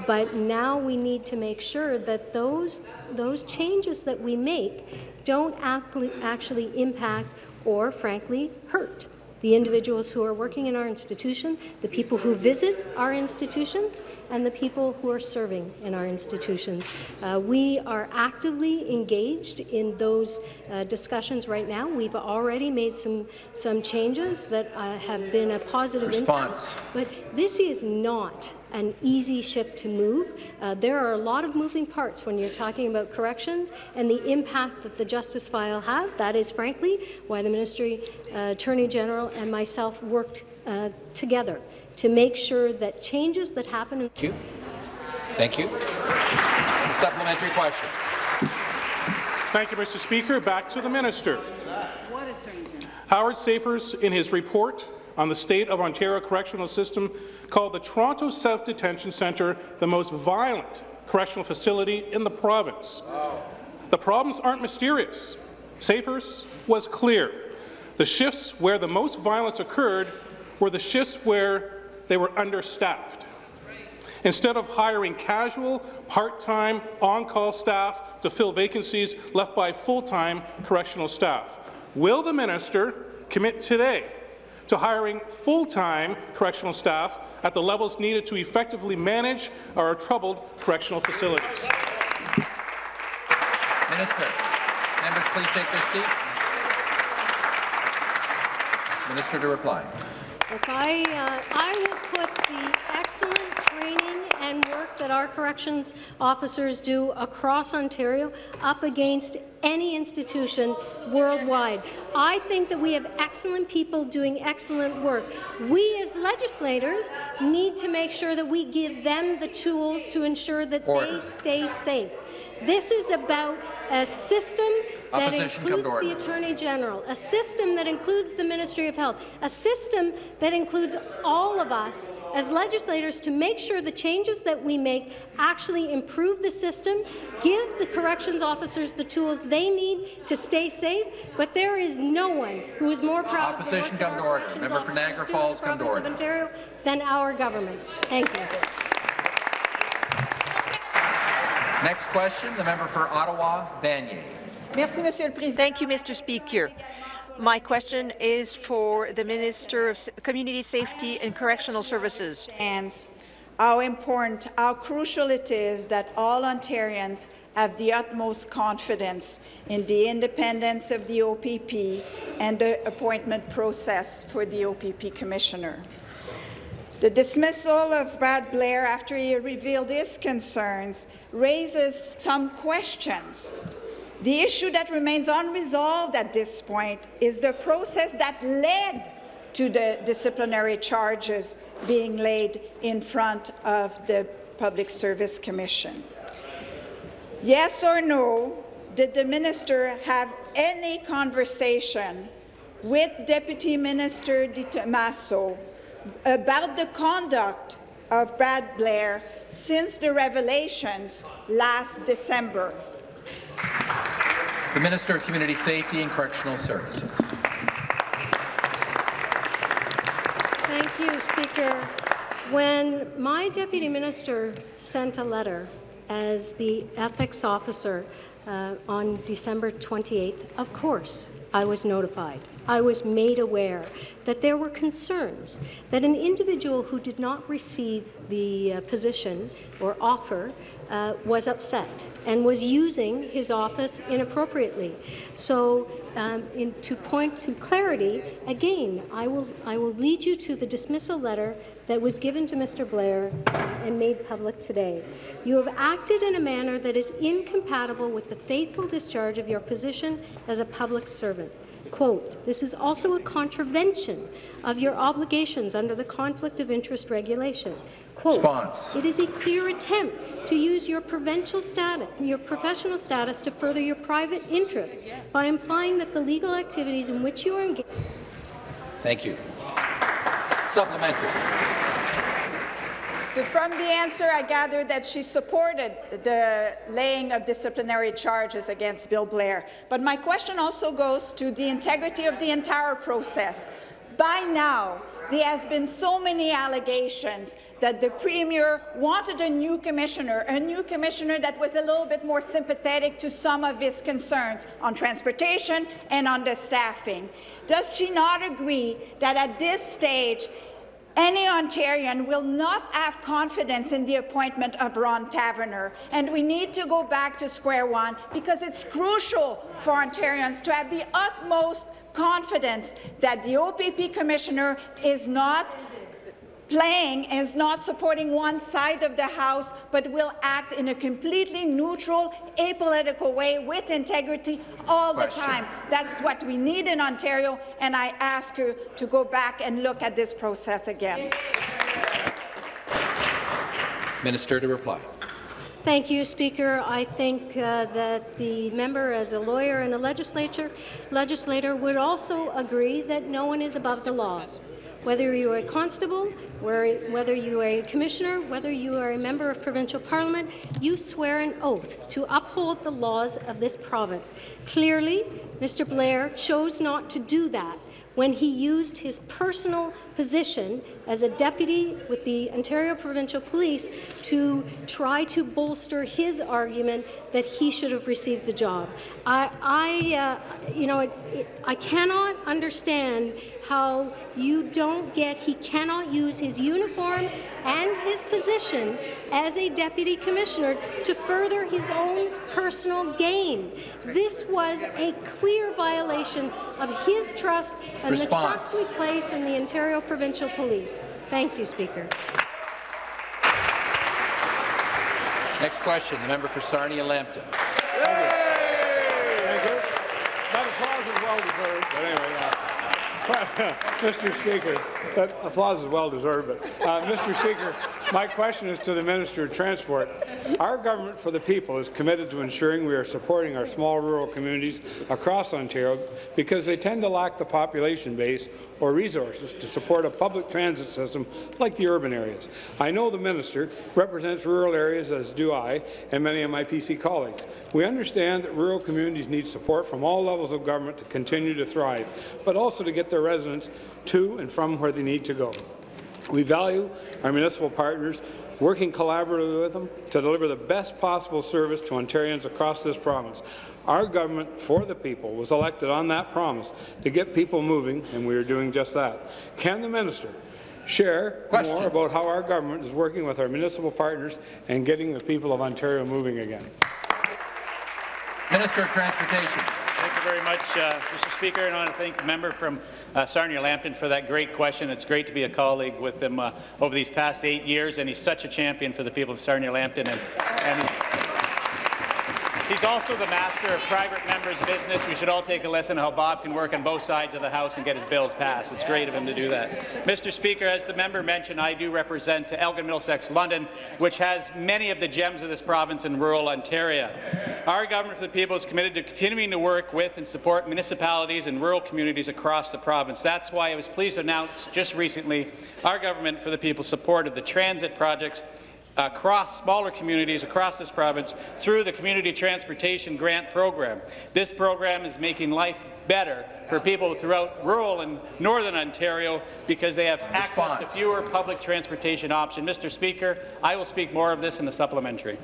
but now we need to make sure that those, those changes that we make don't actually actually impact or, frankly, hurt the individuals who are working in our institution, the people who visit our institutions, and the people who are serving in our institutions. Uh, we are actively engaged in those uh, discussions right now. We've already made some, some changes that uh, have been a positive Response. impact. But this is not an easy ship to move. Uh, there are a lot of moving parts when you're talking about corrections and the impact that the Justice File have. That is, frankly, why the Ministry, uh, Attorney General and myself worked uh, together to make sure that changes that happen. Thank you. Thank you. The supplementary question. Thank you, Mr. Speaker. Back to the minister. What attorney general? Howard Sapers, in his report on the state of Ontario correctional system, called the Toronto South Detention Centre the most violent correctional facility in the province. The problems aren't mysterious. Safers was clear. The shifts where the most violence occurred were the shifts where they were understaffed. Instead of hiring casual, part-time, on-call staff to fill vacancies left by full-time correctional staff, will the minister commit today to hiring full-time correctional staff at the levels needed to effectively manage our troubled correctional facilities. Minister. Members, please take their seats. Minister to reply. Look, I, uh, I will put the excellent training and work that our corrections officers do across Ontario up against any institution worldwide. I think that we have excellent people doing excellent work. We as legislators need to make sure that we give them the tools to ensure that Order. they stay safe. This is about a system that Opposition includes the Attorney General, a system that includes the Ministry of Health, a system that includes all of us as legislators to make sure the changes that we make actually improve the system, give the corrections officers the tools they need to stay safe, but there is no one who is more proud Opposition of the come to order. Member for Niagara Falls come to order. Ontario than our government. Thank you. Next question, the member for Ottawa, Vanier. Thank you, Mr. Speaker. My question is for the Minister of Community Safety and Correctional Services. And how important, how crucial it is that all Ontarians have the utmost confidence in the independence of the OPP and the appointment process for the OPP Commissioner. The dismissal of Brad Blair after he revealed his concerns raises some questions. The issue that remains unresolved at this point is the process that led to the disciplinary charges being laid in front of the Public Service Commission. Yes or no, did the minister have any conversation with Deputy Minister Di Tommaso about the conduct of Brad Blair since the revelations last December. The Minister of Community Safety and Correctional Services. Thank you, Speaker. When my Deputy Minister sent a letter as the ethics officer uh, on December 28th, of course, I was notified. I was made aware that there were concerns that an individual who did not receive the uh, position or offer uh, was upset and was using his office inappropriately. So um, in, to point to clarity, again, I will, I will lead you to the dismissal letter that was given to Mr. Blair and made public today. You have acted in a manner that is incompatible with the faithful discharge of your position as a public servant. Quote, this is also a contravention of your obligations under the Conflict of Interest Regulation. Quote, Response. it is a clear attempt to use your provincial status, your professional status to further your private interest by implying that the legal activities in which you are engaged Thank you. Supplementary. So from the answer, I gathered that she supported the laying of disciplinary charges against Bill Blair. But my question also goes to the integrity of the entire process. By now, there has been so many allegations that the Premier wanted a new commissioner, a new commissioner that was a little bit more sympathetic to some of his concerns on transportation and on the staffing. Does she not agree that at this stage any Ontarian will not have confidence in the appointment of Ron Taverner, and we need to go back to square one because it's crucial for Ontarians to have the utmost confidence that the OPP Commissioner is not playing is not supporting one side of the House, but will act in a completely neutral, apolitical way with integrity all Question. the time. That's what we need in Ontario, and I ask you to go back and look at this process again. Minister to reply. Thank you, Speaker. I think uh, that the member, as a lawyer and a legislature, legislator, would also agree that no one is above the law. Whether you are a constable, whether you are a commissioner, whether you are a member of provincial parliament, you swear an oath to uphold the laws of this province. Clearly, Mr. Blair chose not to do that when he used his personal position as a deputy with the Ontario Provincial Police to try to bolster his argument that he should have received the job. I, I uh, you know, it, it, I cannot understand how you don't get he cannot use his uniform and his position as a deputy commissioner to further his own personal gain. This was a clear violation of his trust and Response. the trust we place in the Ontario Provincial Police. Thank you, Speaker. Next question, the member for Sarnia-Lambton. Thank you. That applause is well deserved, but anyway, uh, Mr. Speaker, applause is well deserved, but uh, Mr. Speaker, my question is to the Minister of Transport. Our government for the people is committed to ensuring we are supporting our small rural communities across Ontario because they tend to lack the population base or resources to support a public transit system like the urban areas. I know the minister represents rural areas, as do I, and many of my PC colleagues. We understand that rural communities need support from all levels of government to continue to thrive, but also to get their residents to and from where they need to go. We value our municipal partners working collaboratively with them to deliver the best possible service to Ontarians across this province. Our government for the people was elected on that promise to get people moving, and we are doing just that. Can the minister share Question. more about how our government is working with our municipal partners and getting the people of Ontario moving again? Minister of Transportation. Thank you very much, uh, Mr. Speaker, and I want to thank the member from uh, Sarnia-Lambton for that great question. It's great to be a colleague with him uh, over these past eight years, and he's such a champion for the people of Sarnia-Lambton, and, and he's, also the master of private members' business. We should all take a lesson how Bob can work on both sides of the House and get his bills passed. It's great of him to do that. Mr. Speaker, as the member mentioned, I do represent Elgin Middlesex London, which has many of the gems of this province in rural Ontario. Our government for the people is committed to continuing to work with and support municipalities and rural communities across the province. That's why I was pleased to announce just recently our government for the people's support of the transit projects across smaller communities across this province through the Community Transportation Grant Program. This program is making life better for people throughout rural and northern Ontario because they have access to fewer public transportation options. Mr. Speaker, I will speak more of this in the supplementary.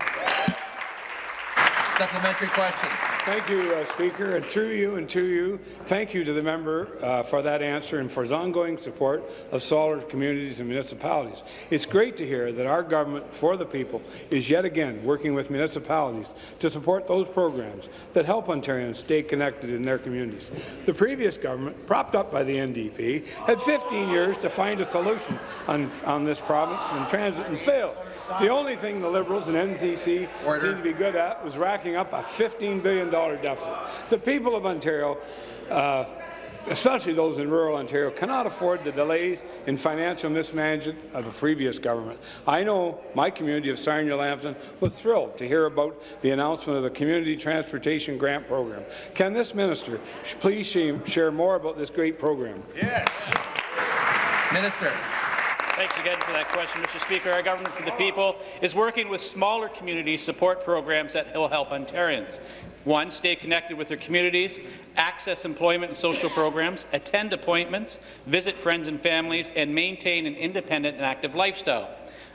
Supplementary question. Thank you, uh, Speaker, and through you and to you, thank you to the member uh, for that answer and for his ongoing support of smaller communities and municipalities. It's great to hear that our government for the people is yet again working with municipalities to support those programs that help Ontarians stay connected in their communities. The previous government, propped up by the NDP, had 15 years to find a solution on, on this province and transit and failed. The only thing the Liberals and NCC Order. seemed to be good at was racking up a $15 billion deficit. The people of Ontario uh, especially those in rural Ontario, cannot afford the delays in financial mismanagement of the previous government. I know my community of Sarnia-Lambton was thrilled to hear about the announcement of the Community Transportation Grant Program. Can this minister please share more about this great program? Yeah. Minister. Thanks again for that question, Mr. Speaker. Our Government for the People is working with smaller community support programs that will help Ontarians. One, stay connected with their communities, access employment and social programs, attend appointments, visit friends and families, and maintain an independent and active lifestyle.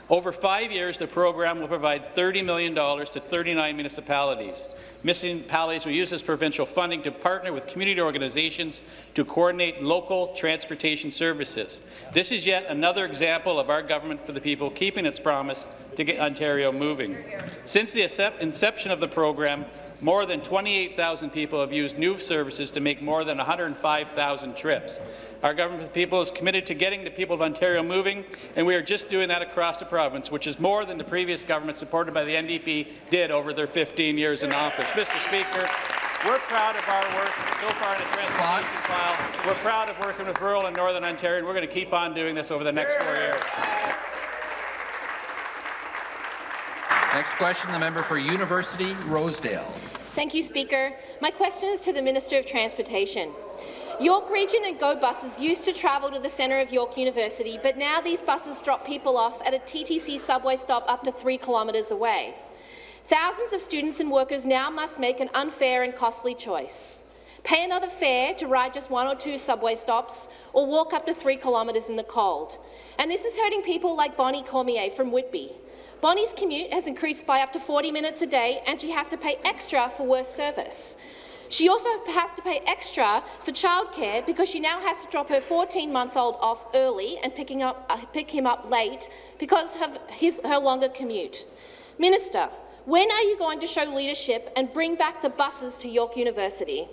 Over five years, the program will provide $30 million to 39 municipalities. Municipalities will use this provincial funding to partner with community organizations to coordinate local transportation services. This is yet another example of our government for the people keeping its promise to get Ontario moving. Since the inception of the program, more than 28,000 people have used new services to make more than 105,000 trips. Our government of the people is committed to getting the people of Ontario moving, and we are just doing that across the province, which is more than the previous government, supported by the NDP, did over their 15 years in office. Mr. Speaker, we're proud of our work so far in the transportation file. We're proud of working with rural and northern Ontario, and we're going to keep on doing this over the next four years. Next question, the member for University Rosedale. Thank you, Speaker. My question is to the Minister of Transportation. York Region and GO buses used to travel to the centre of York University, but now these buses drop people off at a TTC subway stop up to three kilometres away. Thousands of students and workers now must make an unfair and costly choice. Pay another fare to ride just one or two subway stops or walk up to three kilometres in the cold. And this is hurting people like Bonnie Cormier from Whitby. Bonnie's commute has increased by up to 40 minutes a day and she has to pay extra for worse service. She also has to pay extra for childcare because she now has to drop her 14-month-old off early and picking up, uh, pick him up late because of his, her longer commute. Minister, when are you going to show leadership and bring back the buses to York University?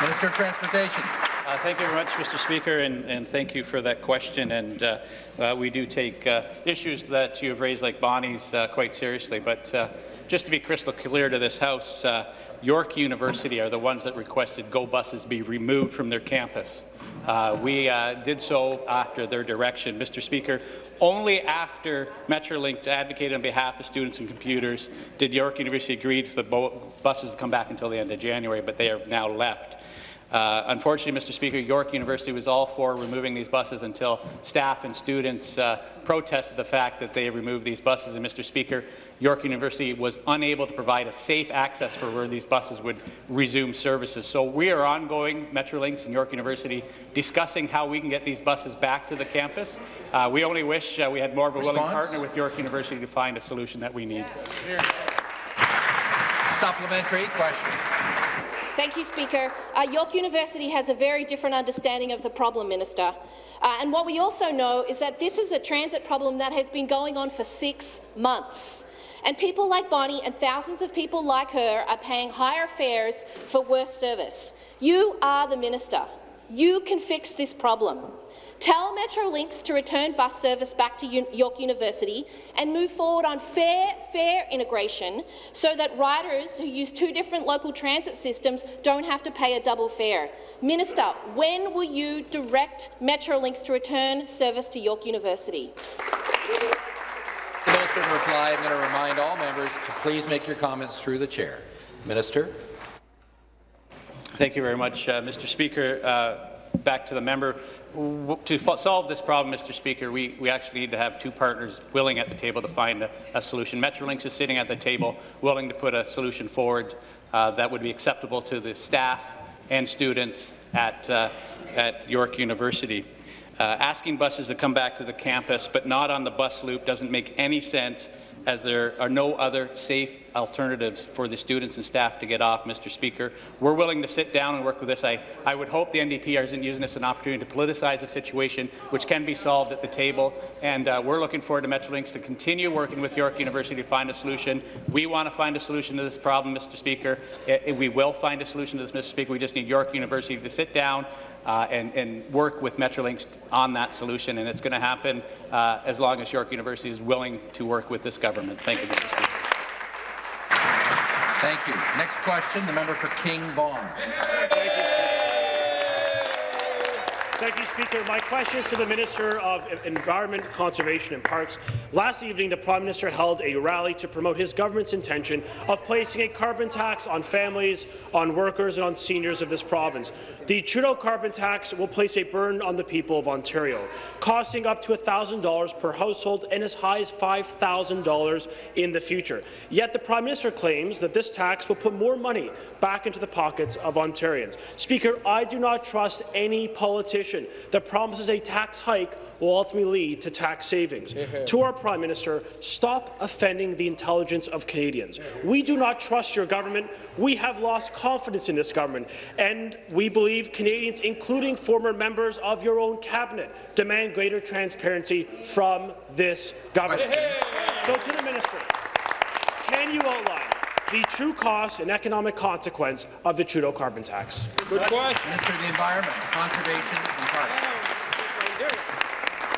Minister of Transportation. Uh, thank you very much, Mr. Speaker, and, and thank you for that question. And uh, uh, we do take uh, issues that you have raised, like Bonnie's, uh, quite seriously. But uh, just to be crystal clear to this House, uh, York University are the ones that requested GO buses be removed from their campus. Uh, we uh, did so after their direction. Mr. Speaker, only after Metrolinx advocated on behalf of students and computers did York University agree for the buses to come back until the end of January, but they are now left. Uh, unfortunately, Mr. Speaker, York University was all for removing these buses until staff and students uh, protested the fact that they removed these buses. And Mr. Speaker, York University was unable to provide a safe access for where these buses would resume services. So we are ongoing, Metrolinx and York University, discussing how we can get these buses back to the campus. Uh, we only wish uh, we had more of a Response? willing partner with York University to find a solution that we need. Supplementary question. Thank you, Speaker. Uh, York University has a very different understanding of the problem, Minister. Uh, and what we also know is that this is a transit problem that has been going on for six months. And people like Bonnie and thousands of people like her are paying higher fares for worse service. You are the minister. You can fix this problem. Tell Metrolinx to return bus service back to U York University and move forward on fair, fair integration so that riders who use two different local transit systems don't have to pay a double fare. Minister, when will you direct Metrolinx to return service to York University? The Minister to reply. I'm going to remind all members to please make your comments through the chair. Minister. Thank you very much, uh, Mr. Speaker. Uh, back to the member. To solve this problem, Mr. Speaker, we, we actually need to have two partners willing at the table to find a, a solution. Metrolinx is sitting at the table willing to put a solution forward uh, that would be acceptable to the staff and students at, uh, at York University. Uh, asking buses to come back to the campus but not on the bus loop doesn't make any sense as there are no other safe alternatives for the students and staff to get off, Mr. Speaker. We're willing to sit down and work with this. I, I would hope the NDP isn't using this as an opportunity to politicize a situation which can be solved at the table, and uh, we're looking forward to Metrolinx to continue working with York University to find a solution. We want to find a solution to this problem, Mr. Speaker. It, it, we will find a solution to this, Mr. Speaker. We just need York University to sit down uh, and, and, work with Metrolinx on that solution, and it's going to happen uh, as long as York University is willing to work with this government. Thank you, Mr. Speaker. Thank you. Next question, the member for King Vaughan. Thank you, Speaker. My question is to the Minister of Environment, Conservation and Parks. Last evening, the Prime Minister held a rally to promote his government's intention of placing a carbon tax on families, on workers and on seniors of this province. The Trudeau carbon tax will place a burden on the people of Ontario, costing up to $1,000 per household and as high as $5,000 in the future. Yet the Prime Minister claims that this tax will put more money back into the pockets of Ontarians. Speaker, I do not trust any politician that promises a tax hike will ultimately lead to tax savings. to our Prime Minister, stop offending the intelligence of Canadians. We do not trust your government. We have lost confidence in this government, and we believe Canadians, including former members of your own cabinet, demand greater transparency from this government. So to the Minister, can you outline the true cost and economic consequence of the Trudeau carbon tax? Good question. Minister of the Environment, Conservation and Parks.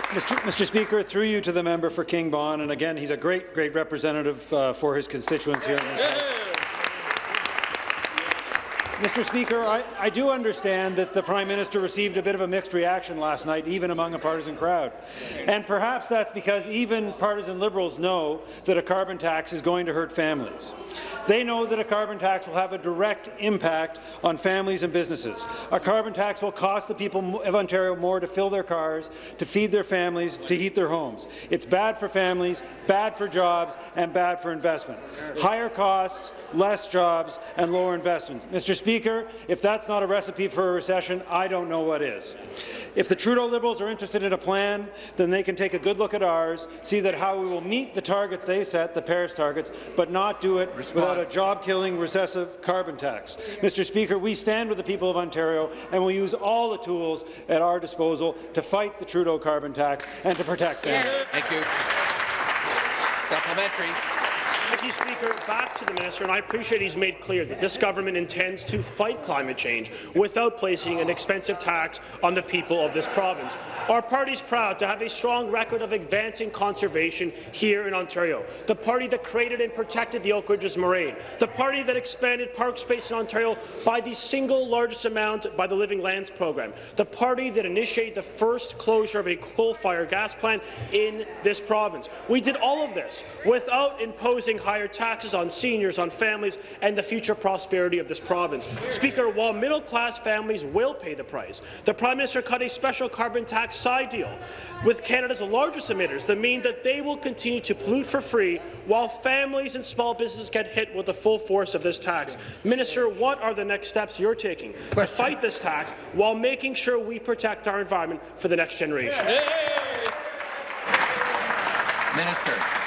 Mr. Mr. Speaker, through you to the member for King Vaughan, and again, he's a great, great representative uh, for his constituents here in this House. Mr. Speaker, I, I, do understand that the Prime Minister received a bit of a mixed reaction last night, even among a partisan crowd. And perhaps that's because even partisan Liberals know that a carbon tax is going to hurt families. They know that a carbon tax will have a direct impact on families and businesses. A carbon tax will cost the people of Ontario more to fill their cars, to feed their families, to heat their homes. It's bad for families, bad for jobs, and bad for investment. Higher costs, less jobs, and lower investment. Mr. Speaker, if that's not a recipe for a recession, I don't know what is. If the Trudeau Liberals are interested in a plan, then they can take a good look at ours, see that how we will meet the targets they set, the Paris targets, but not do it Response. without a job-killing recessive carbon tax. Mr. Speaker, we stand with the people of Ontario and we use all the tools at our disposal to fight the Trudeau carbon tax and to protect families. Thank you. Supplementary. Thank you, Speaker. Back to the minister, and I appreciate he's made clear that this government intends to fight climate change without placing an expensive tax on the people of this province. Our party is proud to have a strong record of advancing conservation here in Ontario. The party that created and protected the Oak Ridges Moraine. The party that expanded park space in Ontario by the single largest amount by the Living Lands program. The party that initiated the first closure of a coal-fired gas plant in this province. We did all of this without imposing higher taxes on seniors, on families, and the future prosperity of this province. Speaker, while middle-class families will pay the price, the Prime Minister cut a special carbon tax side deal with Canada's largest emitters that mean that they will continue to pollute for free while families and small businesses get hit with the full force of this tax. Minister, what are the next steps you're taking Question. to fight this tax while making sure we protect our environment for the next generation? Minister.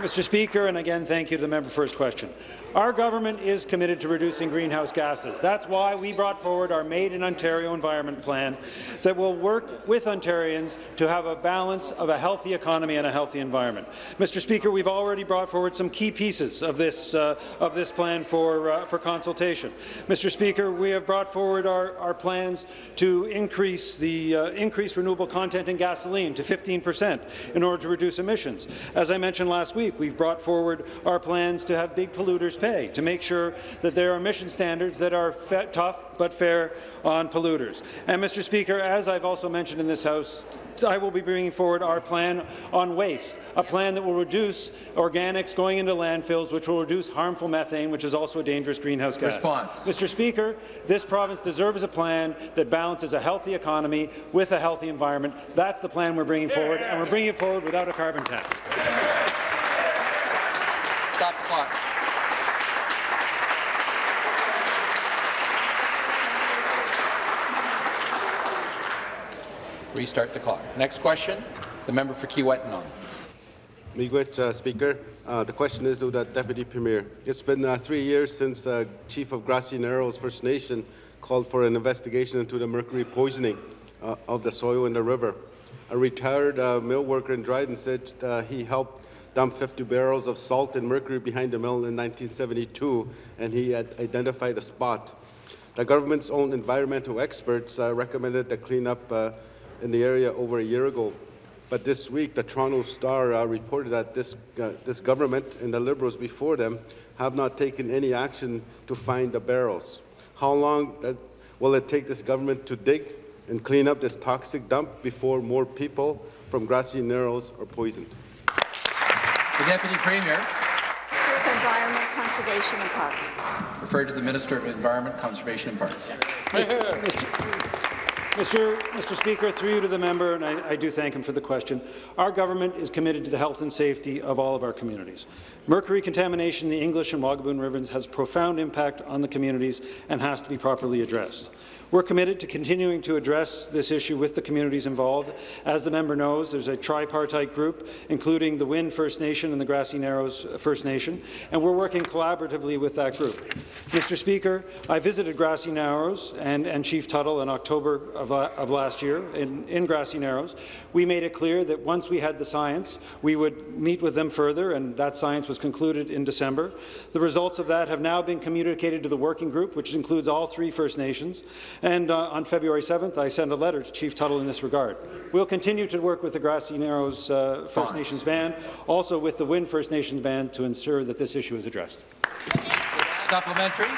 Mr. Speaker, and again, thank you to the member for his question. Our government is committed to reducing greenhouse gases. That's why we brought forward our Made in Ontario Environment Plan that will work with Ontarians to have a balance of a healthy economy and a healthy environment. Mr. Speaker, we've already brought forward some key pieces of this, uh, of this plan for, uh, for consultation. Mr. Speaker, we have brought forward our, our plans to increase the uh, increase renewable content in gasoline to 15 percent in order to reduce emissions. As I mentioned last week, we've brought forward our plans to have big polluters pay, to make sure that there are emission standards that are tough but fair on polluters. And, Mr. Speaker, as I've also mentioned in this House, I will be bringing forward our plan on waste, a plan that will reduce organics going into landfills, which will reduce harmful methane, which is also a dangerous greenhouse gas. Response. Mr. Speaker, this province deserves a plan that balances a healthy economy with a healthy environment. That's the plan we're bringing forward, and we're bringing it forward without a carbon tax. Stop the clock. Restart the clock. Next question, the member for Kiiwetinoong. Miigwech, uh, Speaker. Uh, the question is to the Deputy Premier. It's been uh, three years since the Chief of Grassy Narrows First Nation called for an investigation into the mercury poisoning uh, of the soil in the river. A retired uh, mill worker in Dryden said uh, he helped dump 50 barrels of salt and mercury behind the mill in 1972, and he had identified a spot. The government's own environmental experts uh, recommended the cleanup uh, in the area over a year ago. But this week, the Toronto Star uh, reported that this, uh, this government and the Liberals before them have not taken any action to find the barrels. How long will it take this government to dig and clean up this toxic dump before more people from Grassy Narrows are poisoned? The Deputy Premier. Minister of Environment, Conservation and Parks. Referred to the Minister of Environment, Conservation and Parks. Mr. Mr. Speaker, through you to the member, and I, I, do thank him for the question, our government is committed to the health and safety of all of our communities. Mercury contamination in the English and Wabigoon rivers has profound impact on the communities and has to be properly addressed. We're committed to continuing to address this issue with the communities involved. As the member knows, there's a tripartite group, including the Win First Nation and the Grassy Narrows First Nation, and we're working collaboratively with that group. Mr. Speaker, I visited Grassy Narrows and, and Chief Turtle in October of, uh, of last year in, in Grassy Narrows. We made it clear that once we had the science, we would meet with them further, and that science was concluded in December. The results of that have now been communicated to the working group, which includes all three First Nations, and uh, on February 7th, I sent a letter to Chief Turtle in this regard. We'll continue to work with the Grassy Narrows uh, First Nations Band, also with the Win First Nations Band, to ensure that this issue is addressed. Supplementary.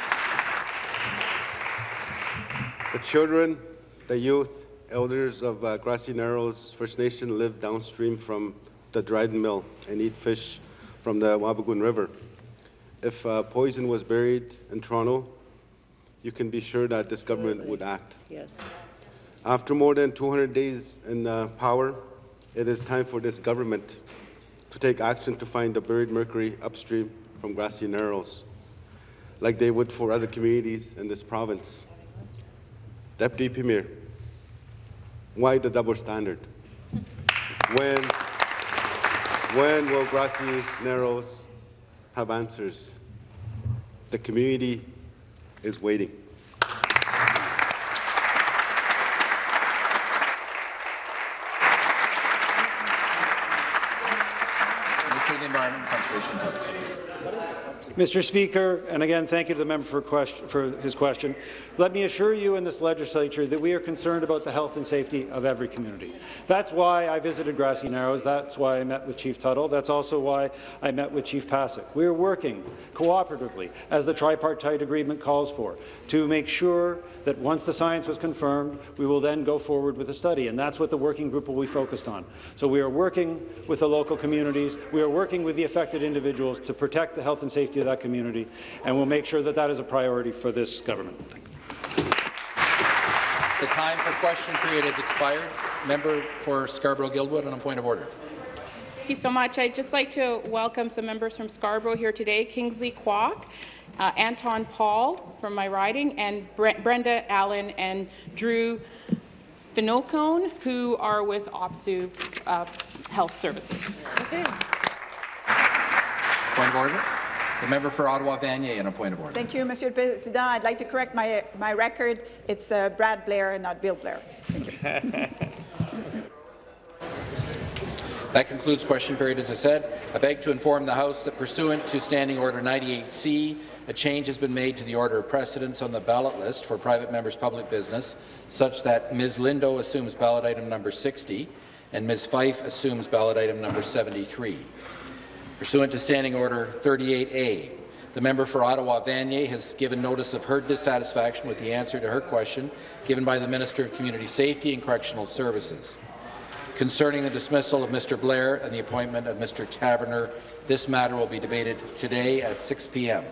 The children, the youth, elders of uh, Grassy Narrows First Nation live downstream from the Dryden Mill and eat fish from the Wabigoon River. If uh, poison was buried in Toronto, you can be sure that this government would act. Yes. After more than 200 days in uh, power, it is time for this government to take action to find the buried mercury upstream from Grassy Narrows, like they would for other communities in this province. Deputy Premier, why the double standard? when, when will Grassy Narrows have answers? The community is waiting. Minister of the Environment and Conservation Parks. Mr. Speaker, and again, thank you to the member for, question, for, his question. Let me assure you in this legislature that we are concerned about the health and safety of every community. That's why I visited Grassy Narrows. That's why I met with Chief Turtle. That's also why I met with Chief Pasek. We are working cooperatively, as the tripartite agreement calls for, to make sure that once the science was confirmed, we will then go forward with a study, and that's what the working group will be focused on. So we are working with the local communities. We are working with the affected individuals to protect the health and safety of that community, and we'll make sure that that is a priority for this government. The time for question period has expired. Member for Scarborough-Guildwood on a point of order. Thank you so much. I'd just like to welcome some members from Scarborough here today. Kingsley Kwok, uh, Anton Paul from my riding, and Bre Brenda Allen and Drew Finocone, who are with OPSEU uh, Health Services. Okay. Point of order. The member for Ottawa Vanier on a point of order. Thank you, Monsieur le Président. I'd like to correct my, my record. It's uh, Brad Blair and not Bill Blair. Thank you. That concludes question period, as I said. I beg to inform the House that pursuant to Standing Order 98C, a change has been made to the order of precedence on the ballot list for private members' public business, such that Ms. Lindo assumes ballot item number 60 and Ms. Fife assumes ballot item number 73. Pursuant to Standing Order 38A, the member for Ottawa Vanier has given notice of her dissatisfaction with the answer to her question given by the Minister of Community Safety and Correctional Services. Concerning the dismissal of Mr. Blair and the appointment of Mr. Taverner, this matter will be debated today at 6 p.m.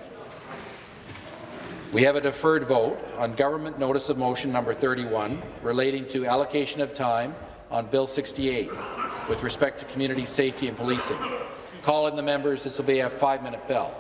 We have a deferred vote on Government Notice of Motion number 31 relating to allocation of time on Bill 68 with respect to community safety and policing. Call in the members. This will be a five-minute bell.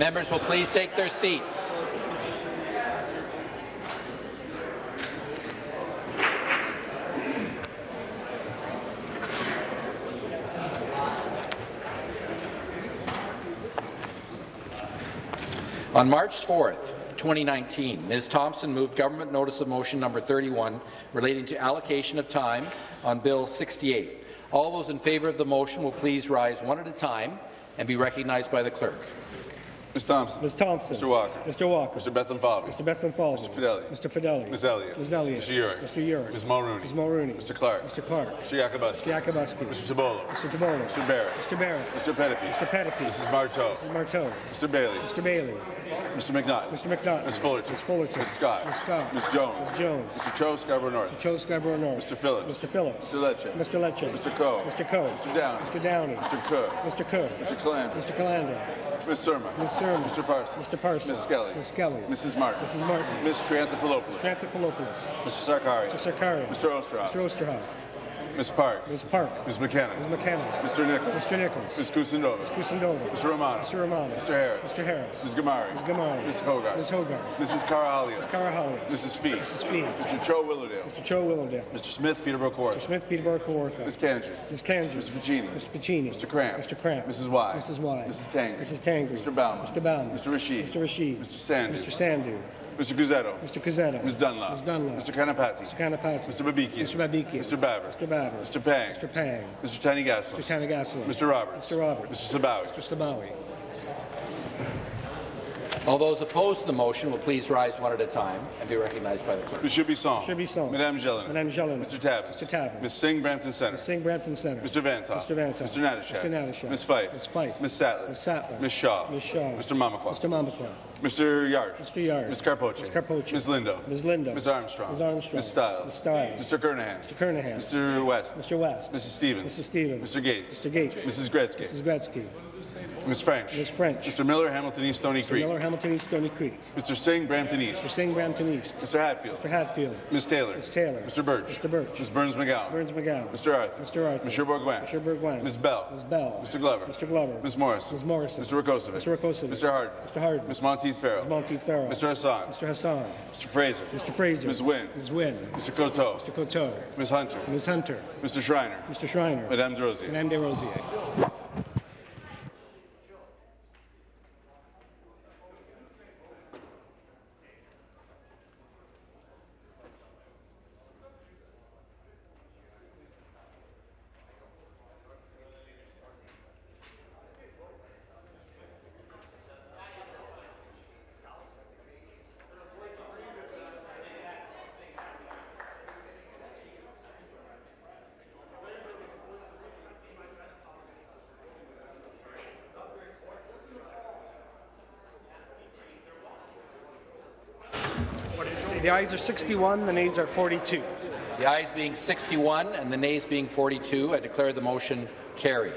Members will please take their seats. On March 4th, 2019, Ms. Thompson moved government notice of motion number 31 relating to allocation of time on Bill 68. All those in favour of the motion will please rise one at a time and be recognized by the clerk. Ms. Thompson. Ms. Thompson. Mr. Walker. Mr. Walker. Mr. Bethlenfalvy. Mr. Bethlenfalvy. Mr. Fedeli. Mr. Fedeli. Ms. Elliott. Ms. Elliott. Mr. Yurek. Mr. Yurek. Ms. Mulroney. Ms. Mulroney. Mr. Clark. Mr. Clark. Mr. Yakabuski. Mr. Yakabuski. Mr. Tibollo. Mr. Tibollo. Mr. Barrett. Mr. Barrett. Mr. Pettapiece. Mr. Pettapiece. Mrs. Martow. Mrs. Martow. Mr. Bailey. Mr. Bailey. Mr. McNutt. Mr. McNutt. Ms. Fullerton. Ms. Fullerton. Ms. Scott. Ms. Scott. Ms. Jones. Ms. Jones. Mr. Cho Scarborough North. Mr. Cho Scarborough North. Mr. Phillips. Mr. Phillips. Mr. Lecce. Mr. Lecce. Mr. Coe. Mr. Coe. Mr. Downey. Mr. Downey. Mr. Cook. Mr. Cook. Mr. Calandra. Mr. Calandra. Ms. Surma. Ms. Surma. Mr. Parsons. Mr. Parsons. Ms. Skelly. Ms. Skelly. Mrs. Martin. Mrs. Martin. Ms. Triantafilopoulos. Triantafilopoulos. Mr. Sarkaria. Mr. Sarkaria. Mr. Oosterhoff. Mr. Oosterhoff. Ms. Park. Ms. Park. Ms. McKenna. Ms. McKenna. Mr. Nicholls. Mr. Nicholls. Ms. Kusendova. Ms. Kusendova. Mr. Romano. Mr. Romano. Mr. Harris. Mr. Harris. Ms. Ghamari. Ms. Ghamari. Ms. Hogarth. Ms. Hogarth. Mrs. Karahalios. Mrs. Karahalios. Mrs. Fee. Mrs. Fee. Mr. Cho Willowdale. Mr. Cho Willowdale. Mr. Smith Peterborough Kawartha. Mr. Smith Peterborough Kawartha. Ms. Khanjin. Ms. Khanjin. Mr. Piccini. Mr. Piccini. Mr. Kramp. Mr. Kramp. Mrs. Wai. Mrs. Wai. Mrs. Tangri. Mrs. Tangri. Mr. Bauman. Mr. Bauman. Mr. Rasheed. Mr. Rasheed. Mr. Sandhu. Mr. Sandhu. Mr. Guzzetto. Mr. Cazzetto. Ms. Dunlop. Ms. Dunlop. Mr. Kanapathi. Mr. Kanapathi. Mr. Babikian. Mr. Babikian. Mr. Baber. Mr. Baber. Mr. Pang. Mr. Pang. Mr. Thanigasalam. Mr. Thanigasalam. Mr. Roberts. Mr. Roberts. Mr. Sabawy. Mr. Sabawy. All those opposed to the motion will please rise one at a time and be recognized by the clerk. Monsieur Bisson. Monsieur Bisson. Madame Gélinas. Madame Gélinas. Mr. Tabuns. Mr. Tabuns. Ms. Singh, Brampton Center. Ms. Singh, Brampton Center. Mr. Vanthof. Mr. Vanthof. Mr. Natyshak. Mr. Natyshak. Ms. Fife. Ms. Fife. Ms. Sattler. Ms. Sattler. Ms. Shaw. Ms. Shaw. Mr. Mamakwa. Mr. Mamakwa. Mr. Yarde. Mr. Yarde. Ms. Karpoche. Ms. Karpoche. Ms. Lindo. Ms. Lindo. Ms. Armstrong. Ms. Armstrong. Ms. Stiles. Ms. Stiles. Mr. Kernaghan. Mr. Kernaghan. Mr. West. Mr. West. Mrs. Stevens. Mrs. Stevens. Mr. Gates. Mr. Gates. Mrs. Gretzky. Mrs. Gretzky. Ms. French. Ms. French. Mr. Miller, Hamilton East, Stony Mr. Creek. Miller, Hamilton East, Stony Creek. Mr. Singh, Brampton East. Mr. Singh, Brampton East. Mr. Hatfield. Mr. Hatfield. Ms. Taylor. Ms. Taylor. Mr. Burch. Mr. Burch. Ms. Berns McGown. Ms. Berns McGown. Mr. Arthur. Mr. Arthur. Mr. Bourgouin. Mr. Bourgouin. Ms. Bell. Ms. Bell. Mr. Glover. Mr. Glover. Ms. Morrison. Ms. Morrison. Mr. Rakocevic. Mr. Rakocevic. Mr. Harden. Mr. Harden. Ms. Monteith Farrell. Ms. Monteith Farrell. Mr. Hassan. Mr. Hassan. Mr. Fraser. Mr. Fraser. Ms. Wynne. Ms. Wynne. Mr. Coteau. Mr. Coteau. Ms. Hunter. Ms. Hunter. Mr. Schreiner. Mr. Schreiner. Madame Des Rosiers. Madame Desrosiers. The ayes are 61, the nays are 42. The ayes being 61 and the nays being 42, I declare the motion carried.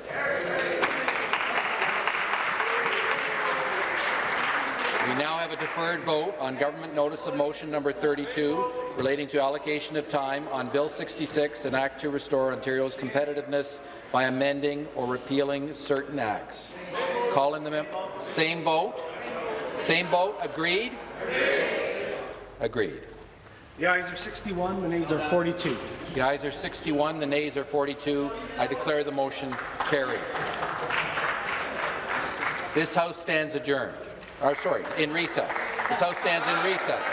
We now have a deferred vote on government notice of motion number 32 relating to allocation of time on Bill 66, an act to restore Ontario's competitiveness by amending or repealing certain acts. Call in the same vote. Same vote. Agreed. Agreed. The ayes are 61, the nays are 42. The ayes are 61, the nays are 42. I declare the motion carried. This House stands adjourned. Or sorry, in recess. This House stands in recess.